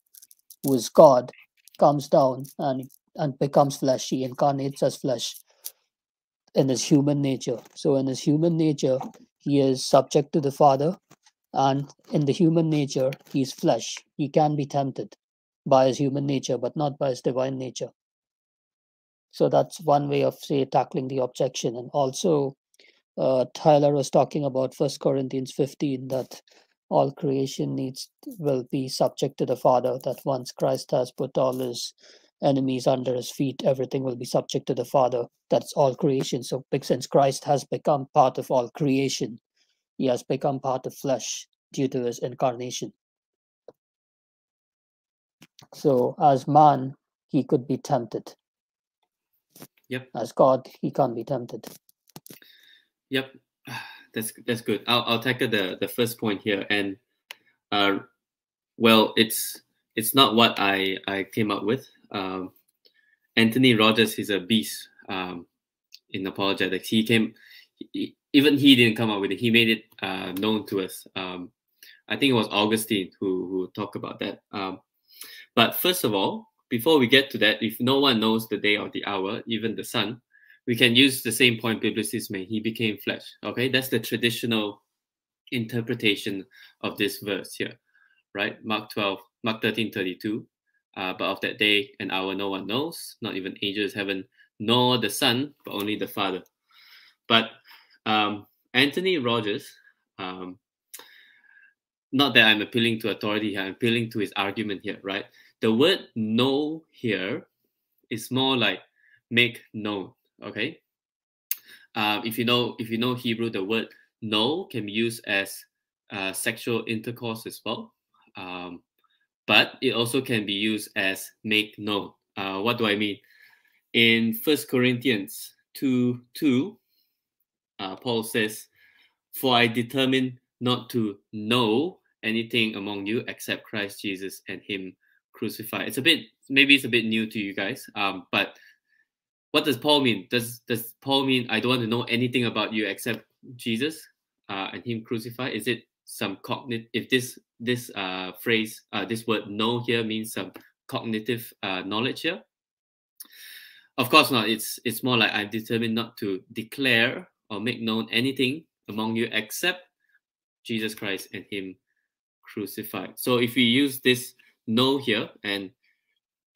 who is God, comes down and, and becomes flesh. He incarnates as flesh in his human nature. So, in his human nature, he is subject to the Father, and in the human nature, he is flesh. He can be tempted by his human nature, but not by his divine nature. So that's one way of say tackling the objection. And also, uh, Tyler was talking about First Corinthians 15 that all creation needs will be subject to the Father. That once Christ has put all his enemies under his feet, everything will be subject to the Father. That's all creation. So, since Christ has become part of all creation, he has become part of flesh due to his incarnation. So, as man, he could be tempted. Yep. As God, he can't be tempted. Yep, that's that's good. I'll I'll tackle the the first point here, and uh, well, it's it's not what I I came up with. Um, Anthony Rogers is a beast um, in apologetics. He came, he, even he didn't come up with it. He made it uh, known to us. Um, I think it was Augustine who who talked about that. Um, but first of all, before we get to that, if no one knows the day or the hour, even the sun, we can use the same point Biblicist made. He became flesh. Okay, that's the traditional interpretation of this verse here, right? Mark 12, Mark 13, 32. Uh, but of that day and hour no one knows, not even angels heaven, nor the Son, but only the Father. But um, Anthony Rogers, um, not that I'm appealing to authority here, I'm appealing to his argument here, right? The word know here is more like make known, okay? Uh, if you know if you know Hebrew, the word know can be used as uh, sexual intercourse as well. Um, but it also can be used as make known. Uh, what do I mean? In First Corinthians 2 2, uh, Paul says, For I determined not to know anything among you except Christ Jesus and Him crucified. It's a bit, maybe it's a bit new to you guys, um, but what does Paul mean? Does does Paul mean I don't want to know anything about you except Jesus uh, and Him crucified? Is it some cognitive? If this this uh, phrase, uh, this word "know" here means some cognitive uh, knowledge here? Of course not. It's it's more like I'm determined not to declare or make known anything among you except Jesus Christ and Him crucified. So if we use this "know" here and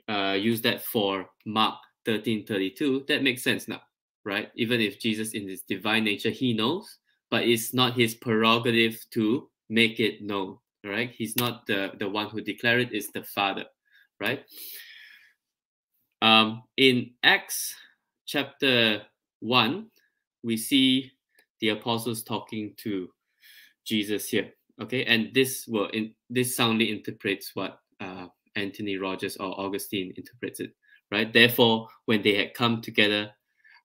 uh, use that for Mark 13:32, that makes sense now. right? Even if Jesus in his divine nature, he knows, but it's not his prerogative to make it known, right? He's not the, the one who declared it, it's the Father, right? Um, in Acts chapter 1, we see the apostles talking to Jesus here, okay? And this will in this soundly interprets what uh, Anthony Rogers or Augustine interprets it, right? Therefore, when they had come together,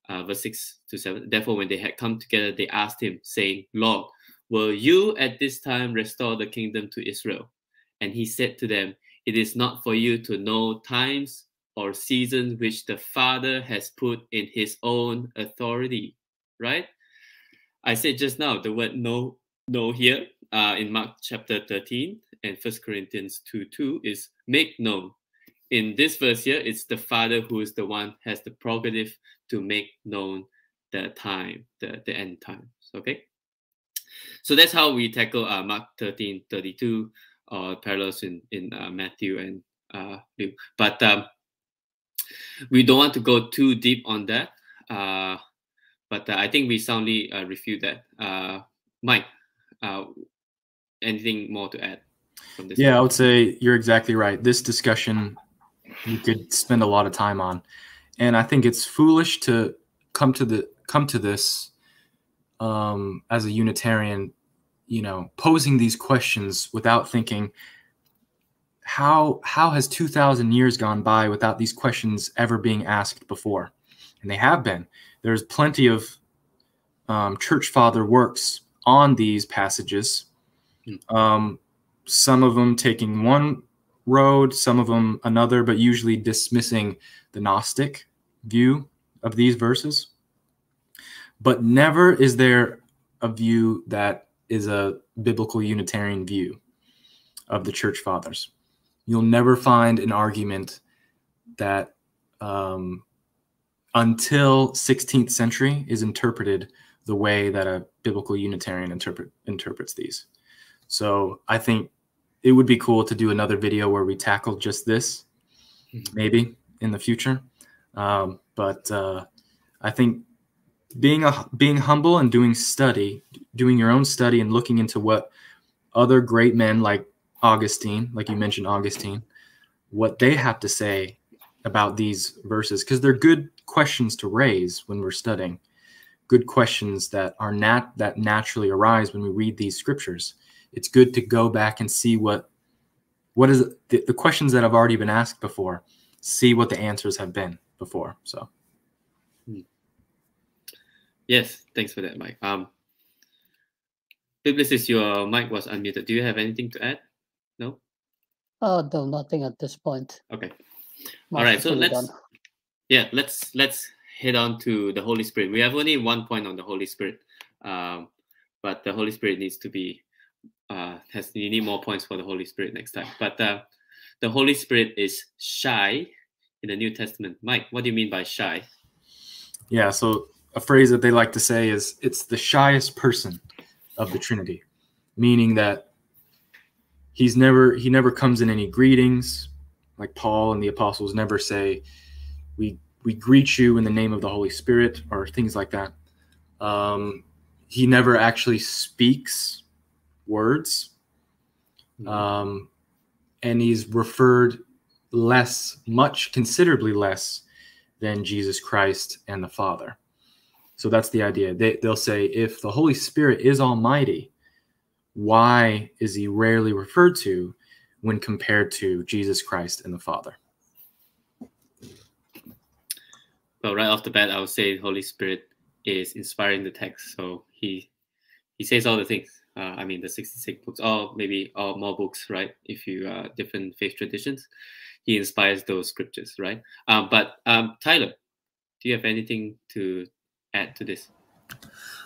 uh, verse 6 to 7, therefore, when they had come together, they asked him, saying, Lord, will you at this time restore the kingdom to Israel? And he said to them, It is not for you to know times or seasons which the Father has put in his own authority, right? I said just now the word know, know here uh, in Mark chapter 13 and First Corinthians 2 2 is make known. In this verse here, it's the Father who is the one has the prerogative to make known the time, the, the end times. Okay. So that's how we tackle uh, Mark 13 32 or uh, parallels in, in uh, Matthew and uh, Luke. But um, we don't want to go too deep on that. Uh, but uh, I think we soundly uh, refute that. Uh, Mike, uh, anything more to add? From this yeah, I would say you're exactly right. This discussion you could spend a lot of time on, and I think it's foolish to come to the come to this um, as a Unitarian, you know, posing these questions without thinking how how has 2000 years gone by without these questions ever being asked before and they have been there's plenty of um, church father works on these passages. Um, some of them taking one road some of them another but usually dismissing the gnostic view of these verses. But never is there a view that is a biblical unitarian view of the church fathers. You'll never find an argument that um, until 16th century is interpreted the way that a biblical unitarian interpret interprets these so i think it would be cool to do another video where we tackle just this mm-hmm. maybe in the future um, but uh, i think being a being humble and doing study doing your own study and looking into what other great men like Augustine, like you mentioned, Augustine, what they have to say about these verses, because they're good questions to raise when we're studying, good questions that are nat that naturally arise when we read these scriptures. It's good to go back and see what what is the, the questions that have already been asked before, see what the answers have been before. So. Hmm. Yes, thanks for that, Mike. Um, Biblicist, your mic was unmuted. Do you have anything to add? No. Oh no, nothing at this point. Okay. All right. So let's. Done. Yeah, let's let's head on to the Holy Spirit. We have only one point on the Holy Spirit, um, but the Holy Spirit needs to be uh, has you need more points for the Holy Spirit next time. But uh, the Holy Spirit is shy in the New Testament. Mike, what do you mean by shy? Yeah, so a phrase that they like to say is it's the shyest person of the Trinity, meaning that he's never he never comes in any greetings like paul and the apostles never say we we greet you in the name of the holy spirit or things like that um, he never actually speaks words hmm. um, and he's referred less much considerably less than jesus christ and the father so that's the idea they, they'll say if the holy spirit is almighty why is he rarely referred to when compared to Jesus Christ and the Father? Well, right off the bat, I would say Holy Spirit is inspiring the text. So he he says all the things. Uh, I mean, the 66 books, or maybe or more books, right? If you uh, different faith traditions, he inspires those scriptures, right? Um, but um, Tyler, do you have anything to add to this?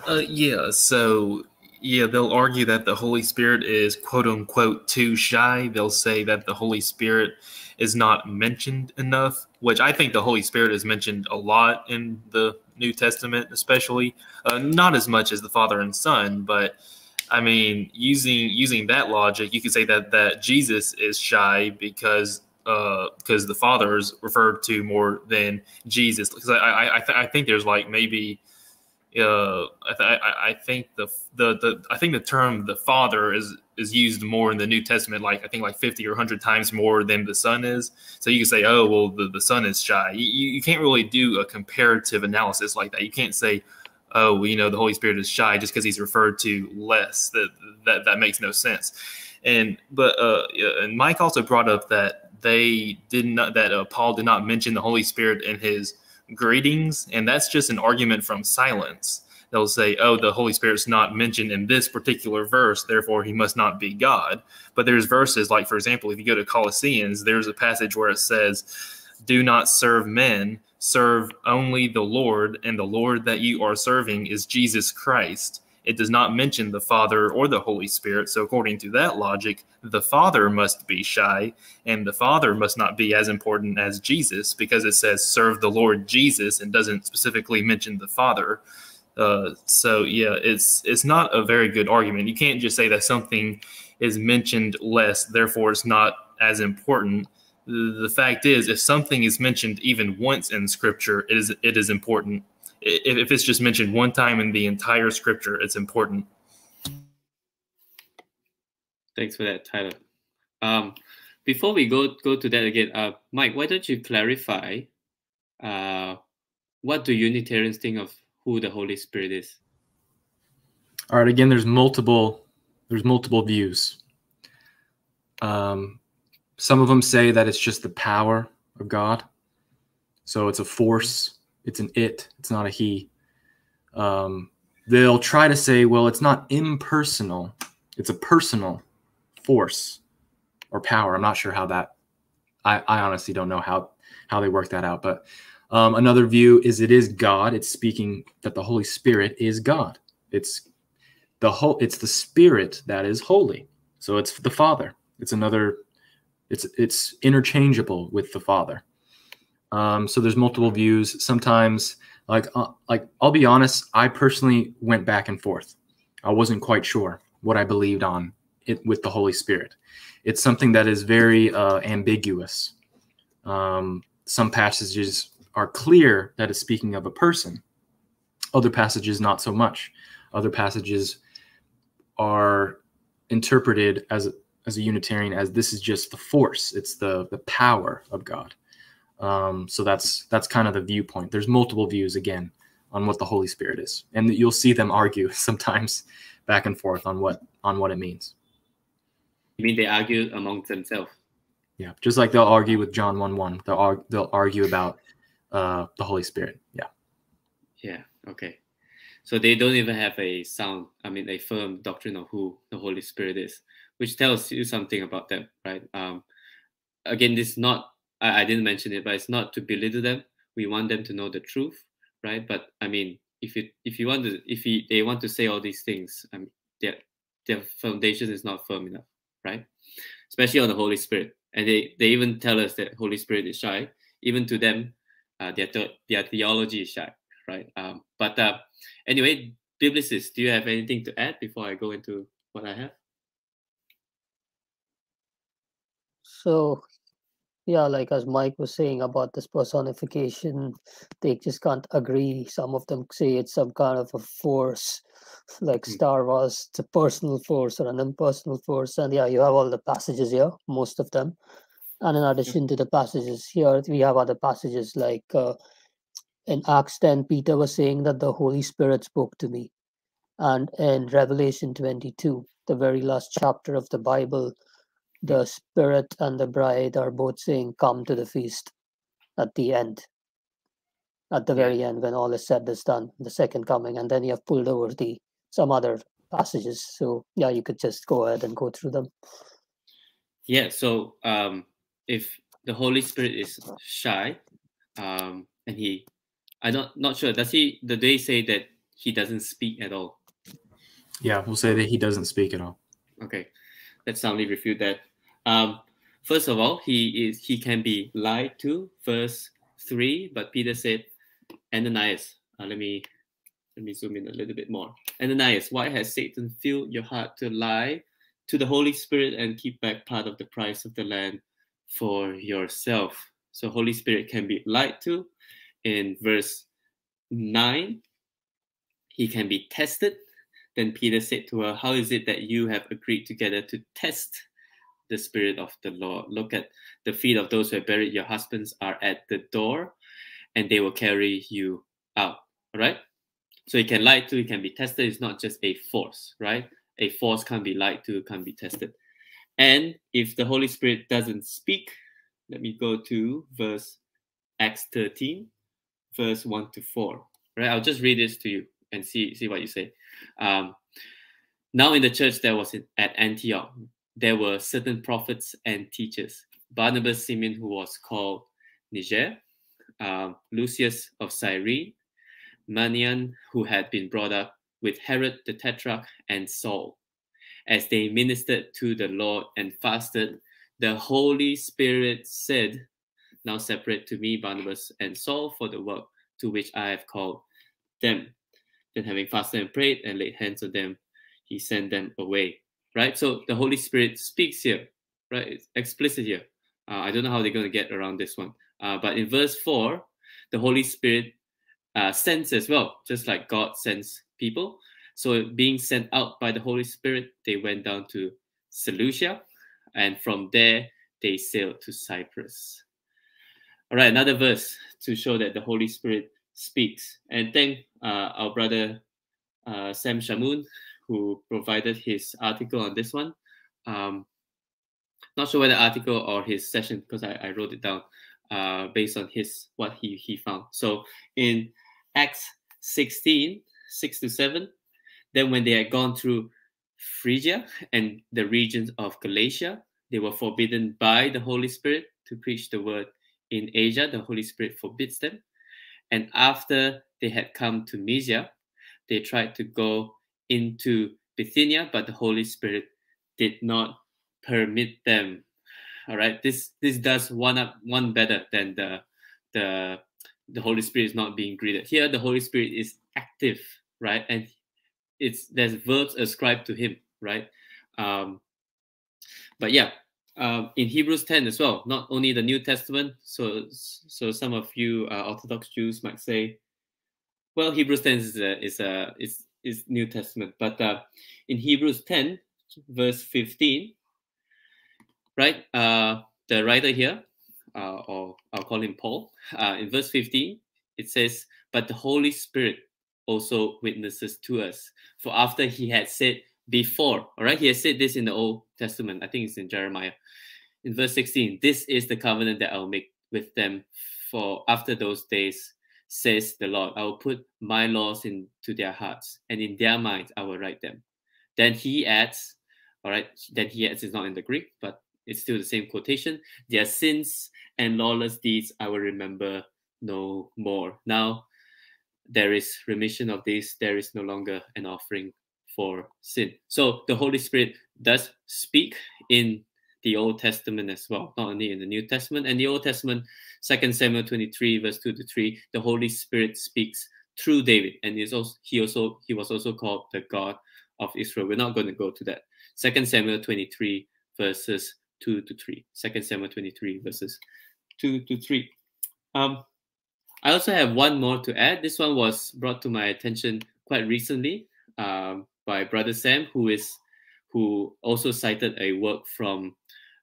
Uh, yeah. So yeah, they'll argue that the Holy Spirit is quote unquote too shy. They'll say that the Holy Spirit is not mentioned enough, which I think the Holy Spirit is mentioned a lot in the New Testament, especially uh, not as much as the Father and Son, but I mean, using using that logic, you could say that that Jesus is shy because because uh, the Father is referred to more than Jesus. Because I I, I, th- I, think there's like maybe uh, I, th- I, think the, the the I think the term the Father is is used more in the New Testament, like I think like fifty or hundred times more than the Son is. So you can say, oh well, the, the Son is shy. You, you can't really do a comparative analysis like that. You can't say, oh, you know, the Holy Spirit is shy just because he's referred to less. That that that makes no sense. And but uh, and Mike also brought up that they did not that uh, Paul did not mention the Holy Spirit in his greetings, and that's just an argument from silence. They'll say, "Oh, the Holy Spirit's not mentioned in this particular verse, therefore he must not be God." But there's verses like, for example, if you go to Colossians, there's a passage where it says, "Do not serve men." Serve only the Lord, and the Lord that you are serving is Jesus Christ it does not mention the Father or the Holy Spirit. So, according to that logic, the Father must be shy, and the Father must not be as important as Jesus because it says serve the Lord Jesus and doesn't specifically mention the Father. Uh, so, yeah, it's it's not a very good argument. You can't just say that something is mentioned less, therefore it's not as important. The, the fact is, if something is mentioned even once in Scripture, it is it is important if, if it's just mentioned one time in the entire scripture, it's important. Thanks for that, Tyler. Um, before we go go to that again, uh, Mike, why don't you clarify uh, what do Unitarians think of who the Holy Spirit is? All right. Again, there's multiple there's multiple views. Um, some of them say that it's just the power of God, so it's a force it's an it. It's not a he. Um, they'll try to say, well, it's not impersonal. It's a personal force or power. I'm not sure how that. I, I honestly don't know how how they work that out. But um, another view is it is God. It's speaking that the Holy Spirit is God. It's the whole. It's the Spirit that is holy. So it's the Father. It's another. It's it's interchangeable with the Father. Um, so there's multiple views. Sometimes, like uh, like I'll be honest, I personally went back and forth. I wasn't quite sure what I believed on it with the Holy Spirit. It's something that is very uh, ambiguous. Um, some passages are clear that it's speaking of a person. Other passages not so much. Other passages are interpreted as as a Unitarian as this is just the force. It's the the power of God. Um, so that's that's kind of the viewpoint. There's multiple views again on what the Holy Spirit is, and you'll see them argue sometimes back and forth on what on what it means. You mean they argue among themselves? Yeah, just like they'll argue with John one one. They'll argue, they'll argue about uh, the Holy Spirit. Yeah. Yeah. Okay. So they don't even have a sound. I mean, a firm doctrine of who the Holy Spirit is, which tells you something about them, right? Um, again, this is not I, I didn't mention it, but it's not to belittle them. We want them to know the truth, right? But I mean, if you if you want to if he, they want to say all these things, I mean, their their foundation is not firm enough, right? Especially on the Holy Spirit, and they they even tell us that Holy Spirit is shy. Even to them, uh, their their theology is shy, right? Um, but uh, anyway, biblicists, do you have anything to add before I go into what I have? So yeah, like as Mike was saying about this personification, they just can't agree. Some of them say it's some kind of a force, like mm. Star Wars, it's a personal force or an impersonal force. And yeah, you have all the passages here, most of them. And in addition to the passages here, we have other passages like uh, in Acts 10, Peter was saying that the Holy Spirit spoke to me. And in Revelation 22, the very last chapter of the Bible, the spirit and the bride are both saying, Come to the feast at the end, at the very end, when all is said is done, the second coming. And then you have pulled over the some other passages. So, yeah, you could just go ahead and go through them. Yeah. So, um, if the Holy Spirit is shy, um, and he, I'm not, not sure, does he, do they say that he doesn't speak at all? Yeah, we'll say that he doesn't speak at all. Okay. Let's soundly refute that. Um, first of all, he is he can be lied to, verse three. But Peter said, Ananias, uh, let me let me zoom in a little bit more. Ananias, why has Satan filled your heart to lie to the Holy Spirit and keep back part of the price of the land for yourself. So Holy Spirit can be lied to. In verse 9, he can be tested. Then Peter said to her, How is it that you have agreed together to test the Spirit of the Lord? Look at the feet of those who have buried your husbands are at the door, and they will carry you out. All right? So it can lie to, it can be tested. It's not just a force, right? A force can't be lied to, can't be tested. And if the Holy Spirit doesn't speak, let me go to verse Acts 13, verse 1 to 4. Right? I'll just read this to you and see, see what you say. Um, now in the church that was at Antioch, there were certain prophets and teachers. Barnabas Simeon, who was called Niger, um, Lucius of Cyrene, Manaen, who had been brought up with Herod the Tetrarch, and Saul. As they ministered to the Lord and fasted, the Holy Spirit said, Now separate to me Barnabas and Saul for the work to which I have called them. Then, having fasted and prayed and laid hands on them, he sent them away. Right? So the Holy Spirit speaks here, right? It's explicit here. Uh, I don't know how they're going to get around this one. Uh, but in verse 4, the Holy Spirit uh, sends as well, just like God sends people. So, being sent out by the Holy Spirit, they went down to Seleucia, and from there they sailed to Cyprus. All right, another verse to show that the Holy Spirit speaks. And thank uh, our brother uh, Sam Shamoon, who provided his article on this one. Um, not sure whether article or his session because I, I wrote it down uh, based on his what he, he found. So in Acts 16, 6 to 7, then when they had gone through Phrygia and the regions of Galatia, they were forbidden by the Holy Spirit to preach the word in Asia. The Holy Spirit forbids them. And after they had come to Mysia, they tried to go into Bithynia, but the Holy Spirit did not permit them. All right, this this does one up one better than the the the Holy Spirit is not being greeted. Here, the Holy Spirit is active, right? And it's there's verbs ascribed to him, right? Um, but yeah, um, in Hebrews 10 as well, not only the New Testament. So, so some of you uh, Orthodox Jews might say, well, Hebrews 10 is a, is a is is New Testament, but uh, in Hebrews 10, verse 15, right? Uh, the writer here, uh, or I'll call him Paul, uh, in verse 15, it says, "But the Holy Spirit also witnesses to us. For after he had said before, all right, he has said this in the Old Testament. I think it's in Jeremiah. In verse 16, this is the covenant that I'll make with them for after those days, says the Lord. I will put my laws into their hearts, and in their minds I will write them. Then he adds, all right, then he adds is not in the Greek, but it's still the same quotation. Their sins and lawless deeds I will remember no more. Now there is remission of this, there is no longer an offering for sin. So the Holy Spirit does speak in the Old Testament as well, not only in the New Testament. And the Old Testament, 2 Samuel 23, verse 2 to 3, the Holy Spirit speaks through David. And he's also, he also he was also called the God of Israel. We're not going to go to that. 2 Samuel 23, verses 2 to 3. 2 Samuel 23, verses 2 to 3. Um, I also have one more to add. This one was brought to my attention quite recently um, by Brother Sam, who is who also cited a work from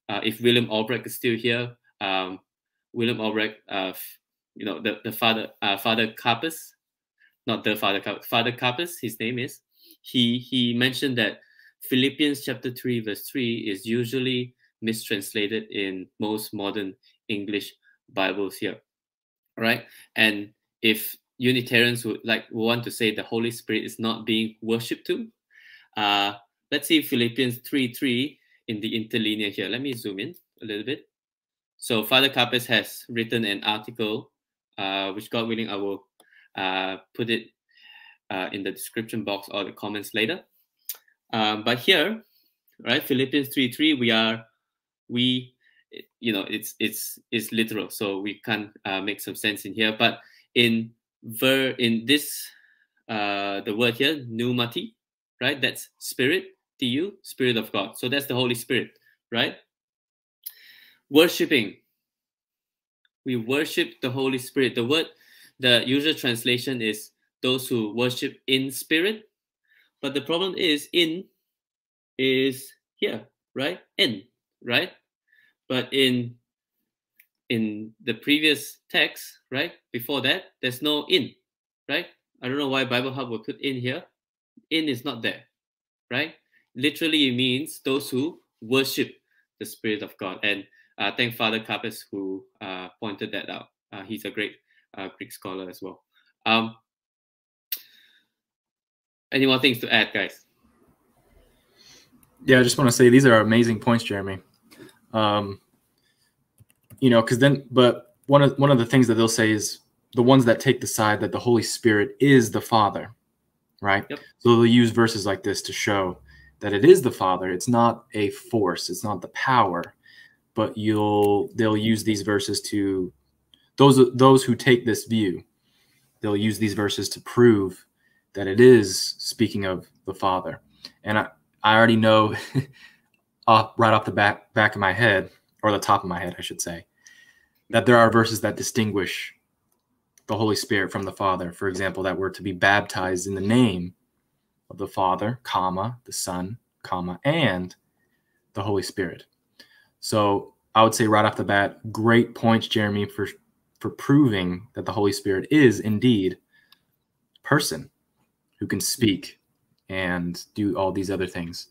uh, if William Albrecht is still here. Um, William Albrecht, uh, you know the the father uh, Father Kappes, not the Father Father Kappes. His name is. He he mentioned that Philippians chapter three verse three is usually mistranslated in most modern English Bibles here right? And if Unitarians would like want to say the Holy Spirit is not being worshipped to, uh, let's see Philippians 3 3 in the interlinear here. Let me zoom in a little bit. So Father Kappes has written an article, uh, which God willing, I will uh, put it uh, in the description box or the comments later. Um, but here, right, Philippians 3 3, we are, we you know it's it's it's literal so we can't uh, make some sense in here but in ver in this uh the word here pneumati right that's spirit to you spirit of god so that's the holy spirit right worshiping. We worship the Holy Spirit. The word, the usual translation is those who worship in spirit. But the problem is in is here, right? In, right? But in in the previous text, right? Before that, there's no in, right? I don't know why Bible Hub will put in here. In is not there, right? Literally, it means those who worship the Spirit of God. And uh, thank Father Kappes who uh, pointed that out. Uh, he's a great uh, Greek scholar as well. Um, any more things to add, guys? Yeah, I just want to say these are amazing points, Jeremy. Um, you know, because then, but one of one of the things that they'll say is the ones that take the side that the Holy Spirit is the Father, right? Yep. So they'll use verses like this to show that it is the Father. It's not a force. It's not the power, but you'll they'll use these verses to those those who take this view. They'll use these verses to prove that it is speaking of the Father. And I, I already know off, right off the back back of my head, or the top of my head, I should say, that there are verses that distinguish the Holy Spirit from the Father. For example, that we're to be baptized in the name of the Father, comma, the Son, comma, and the Holy Spirit. So I would say right off the bat, great points, Jeremy, for for proving that the Holy Spirit is indeed person who can speak and do all these other things.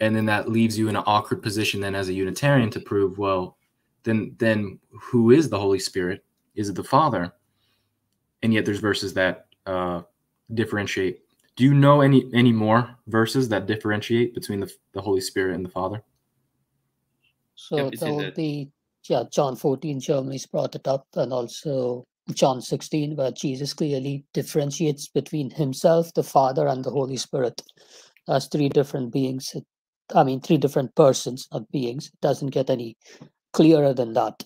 And then that leaves you in an awkward position then as a Unitarian to prove, well, then then who is the Holy Spirit? Is it the Father? And yet there's verses that uh, differentiate do you know any any more verses that differentiate between the, the Holy Spirit and the Father? So Yep, it's that would be yeah, John 14, Jeremy's brought it up, and also John 16, where Jesus clearly differentiates between himself, the Father, and the Holy Spirit as three different beings. I mean, three different persons, not beings. It doesn't get any clearer than that.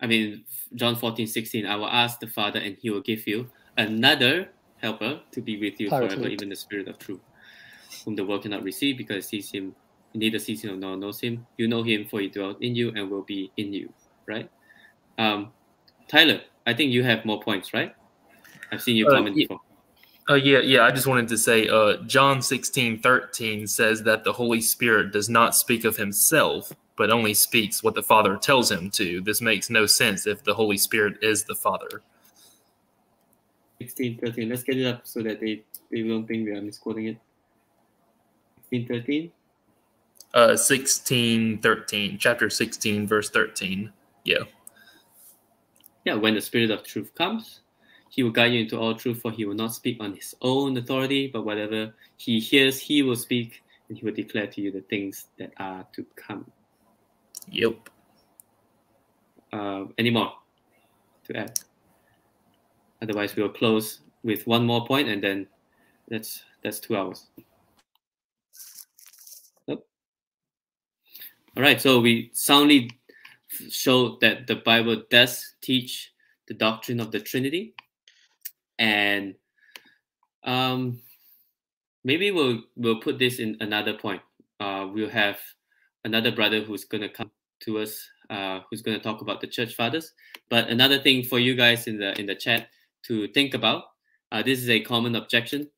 I mean, John 14, 16, I will ask the Father and he will give you another helper to be with you forever, even the Spirit of truth, whom the world cannot receive because it sees him, neither sees him nor knows him. You know him, for he dwells in you and will be in you, right? Um, Tyler, I think you have more points, right? I've seen you Uh, comment ye- before. Uh, yeah, yeah. I just wanted to say, uh, John sixteen thirteen says that the Holy Spirit does not speak of himself, but only speaks what the Father tells him to. This makes no sense if the Holy Spirit is the Father. 16, 13. Let's get it up so that they, they don't think we are misquoting it. 16, 13. Uh, sixteen thirteen, chapter sixteen, verse thirteen. Yeah. Yeah, when the Spirit of truth comes, he will guide you into all truth, for he will not speak on his own authority, but whatever he hears, he will speak, and he will declare to you the things that are to come. Yep. Uh, any more to add? Otherwise, we'll close with one more point, and then that's that's two hours. All right, so we soundly showed that the Bible does teach the doctrine of the Trinity, and um, maybe we'll we'll put this in another point. Uh, we'll have another brother who's gonna come to us, uh, who's gonna talk about the church fathers. But another thing for you guys in the in the chat to think about. Uh, this is a common objection.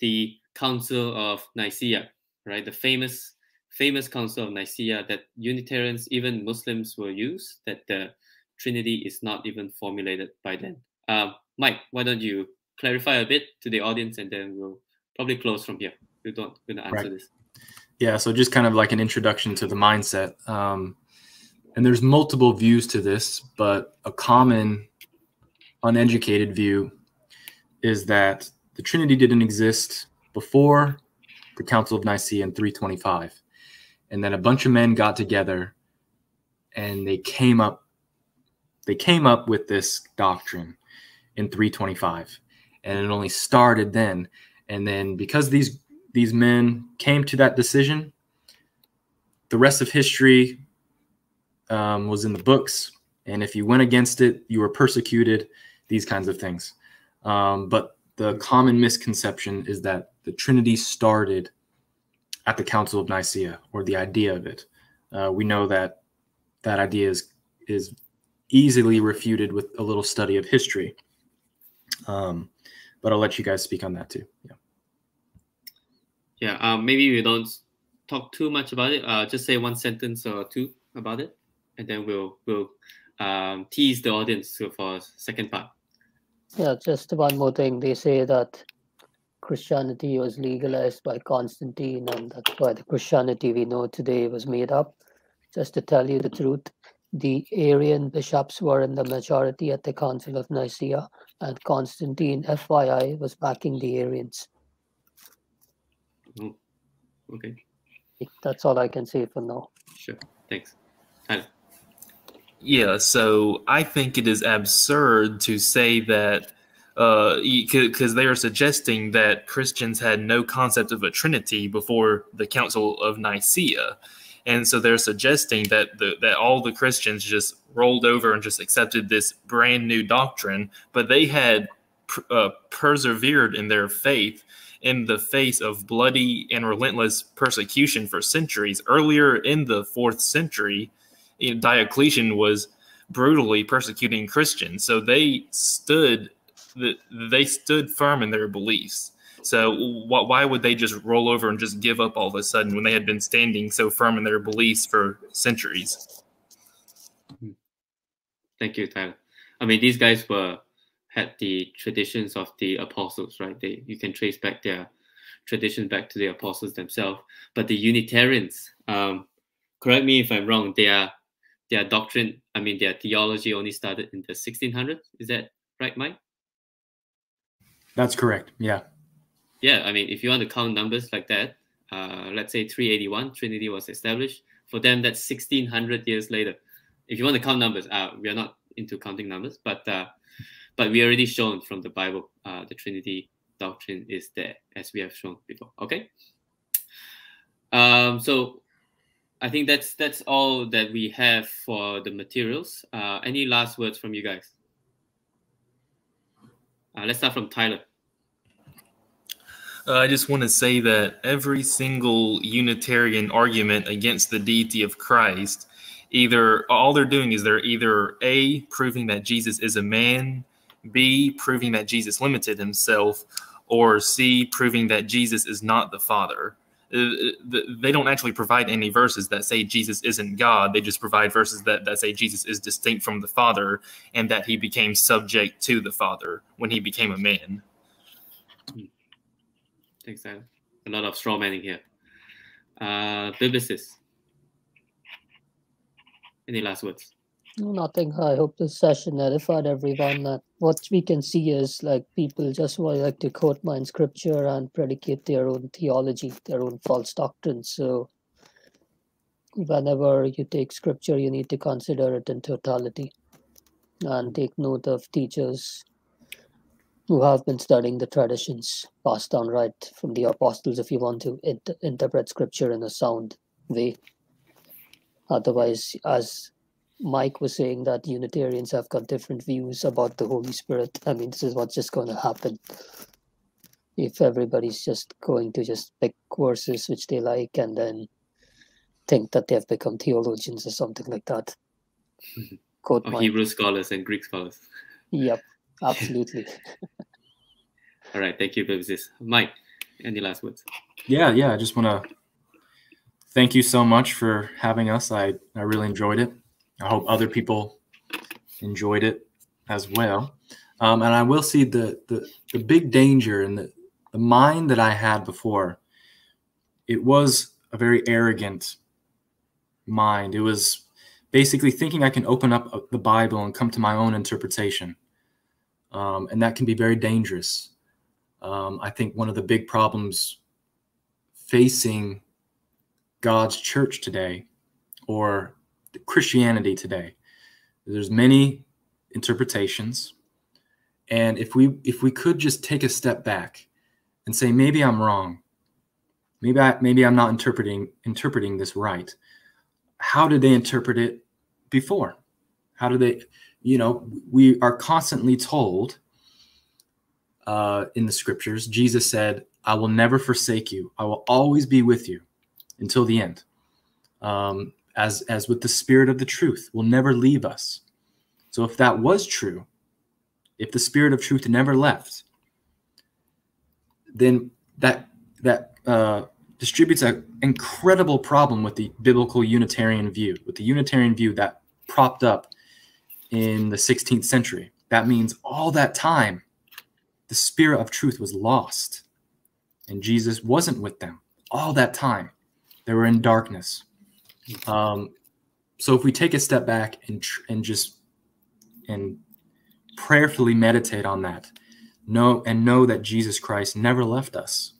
The Council of Nicaea, right? The famous famous Council of Nicaea that Unitarians, even Muslims, will use. That the Trinity is not even formulated by then. Uh, Mike, why don't you clarify a bit to the audience, and then we'll probably close from here. We don't going to answer Right. this. Yeah, so just kind of like an introduction to the mindset. Um, and there's multiple views to this, but a common uneducated view is that the Trinity didn't exist before the Council of Nicaea in 325. And then a bunch of men got together and they came up they came up with this doctrine in 325. And it only started then. And then because these these men came to that decision, the rest of history um, was in the books. And if you went against it, you were persecuted, these kinds of things. Um, but the common misconception is that the Trinity started at the Council of Nicaea, or the idea of it. uh, we know that that idea is is easily refuted with a little study of history. Um, but I'll let you guys speak on that too. Yeah. Yeah. Um, maybe we don't talk too much about it. Uh, just say one sentence or two about it, and then we'll we'll um, tease the audience for second part. Yeah, just one more thing. They say that Christianity was legalized by Constantine, and that's why the Christianity we know today was made up. Just to tell you the truth, the Arian bishops were in the majority at the Council of Nicaea, and Constantine, FYI, was backing the Arians. Oh, okay. That's all I can say for now. Sure. Thanks. Tyler. Yeah, so I think it is absurd to say that because uh, they are suggesting that Christians had no concept of a Trinity before the Council of Nicaea, and so they're suggesting that the, that all the Christians just rolled over and just accepted this brand new doctrine, but they had uh, persevered in their faith in the face of bloody and relentless persecution for centuries. Earlier in the fourth century, Diocletian was brutally persecuting Christians, so they stood they stood firm in their beliefs. So why would they just roll over and just give up all of a sudden when they had been standing so firm in their beliefs for centuries? Thank you, Tyler. I mean, these guys were had the traditions of the apostles, right? They you can trace back their tradition back to the apostles themselves. But the Unitarians, um, correct me if I'm wrong, their their doctrine, I mean their theology only started in the 1600s. Is that right, Mike? That's correct. Yeah. Yeah, I mean, if you want to count numbers like that, uh, let's say 381, Trinity was established. For them, that's 1600 years later. If you want to count numbers, uh, we are not into counting numbers, but uh, but we already shown from the Bible, uh, the Trinity doctrine is there, as we have shown before. Okay. Um, so I think that's that's all that we have for the materials. Uh, any last words from you guys? Uh, let's start from Tyler. Uh, I just want to say that every single Unitarian argument against the deity of Christ, either all they're doing is they're either A, proving that Jesus is a man, B, proving that Jesus limited himself, or C, proving that Jesus is not the Father. Uh, they don't actually provide any verses that say Jesus isn't God. They just provide verses that, that say Jesus is distinct from the Father and that he became subject to the Father when he became a man. Thanks, Adam. A lot of straw manning here. Uh, biblicist. Any last words? Nothing. I hope this session edified everyone that what we can see is like people just want like to quote mine scripture and predicate their own theology, their own false doctrine. So whenever you take scripture, you need to consider it in totality and take note of teachers who have been studying the traditions passed down right from the apostles if you want to int- interpret scripture in a sound way. Otherwise, as Mike was saying that Unitarians have got different views about the Holy Spirit. I mean, this is what's just going to happen if everybody's just going to just pick courses which they like and then think that they have become theologians or something like that. Quote or Hebrew scholars and Greek scholars. Yep, absolutely. All right, thank you, Biblicist. Mike, any last words? Yeah, yeah. I just want to thank you so much for having us. I, I really enjoyed it. I hope other people enjoyed it as well. Um, and I will see the, the, the big danger in the, the mind that I had before. It was a very arrogant mind. It was basically thinking I can open up the Bible and come to my own interpretation. Um, and that can be very dangerous. Um, I think one of the big problems facing God's church today, or Christianity today. There's many interpretations, and if we if we could just take a step back and say maybe I'm wrong, maybe I maybe I'm not interpreting interpreting this right. How did they interpret it before? How do they? You know, we are constantly told uh, in the scriptures. Jesus said, "I will never forsake you. I will always be with you until the end." Um, as as with the spirit of the truth will never leave us. So if that was true, if the spirit of truth never left, then that that uh, distributes an incredible problem with the biblical Unitarian view, with the Unitarian view that propped up in the 16th century. That means all that time, the spirit of truth was lost, and Jesus wasn't with them all that time. They were in darkness. Um, so if we take a step back and and just and prayerfully meditate on that, know and know that Jesus Christ never left us.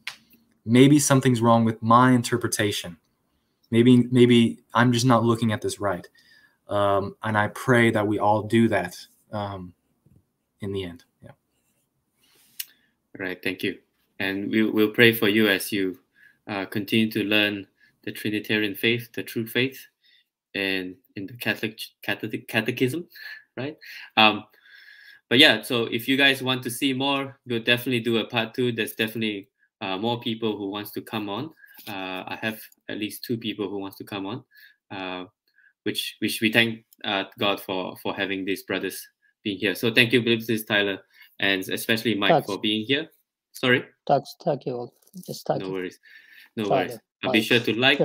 Maybe something's wrong with my interpretation. Maybe maybe I'm just not looking at this right. Um, and I pray that we all do that um, in the end. Yeah. All right. Thank you. And we will pray for you as you uh, continue to learn the Trinitarian faith, the true faith, and in the Catholic, Catholic catechism, right? Um, but yeah, so if you guys want to see more, we'll definitely do a part two. There's definitely uh, more people who wants to come on. Uh, I have at least two people who wants to come on, uh, which which we thank uh, God for for having these brothers being here. So thank you, Phillips, Tyler, and especially Mike for being here. Sorry. Thanks, thank you all. Just thank no worries. No worries. Uh, be sure to like,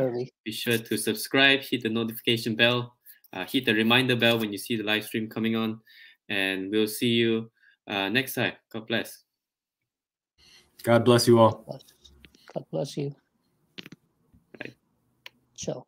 be sure to subscribe, hit the notification bell, uh, hit the reminder bell when you see the live stream coming on, and we'll see you uh, next time. God bless. God bless you all. God bless you. Right. Ciao.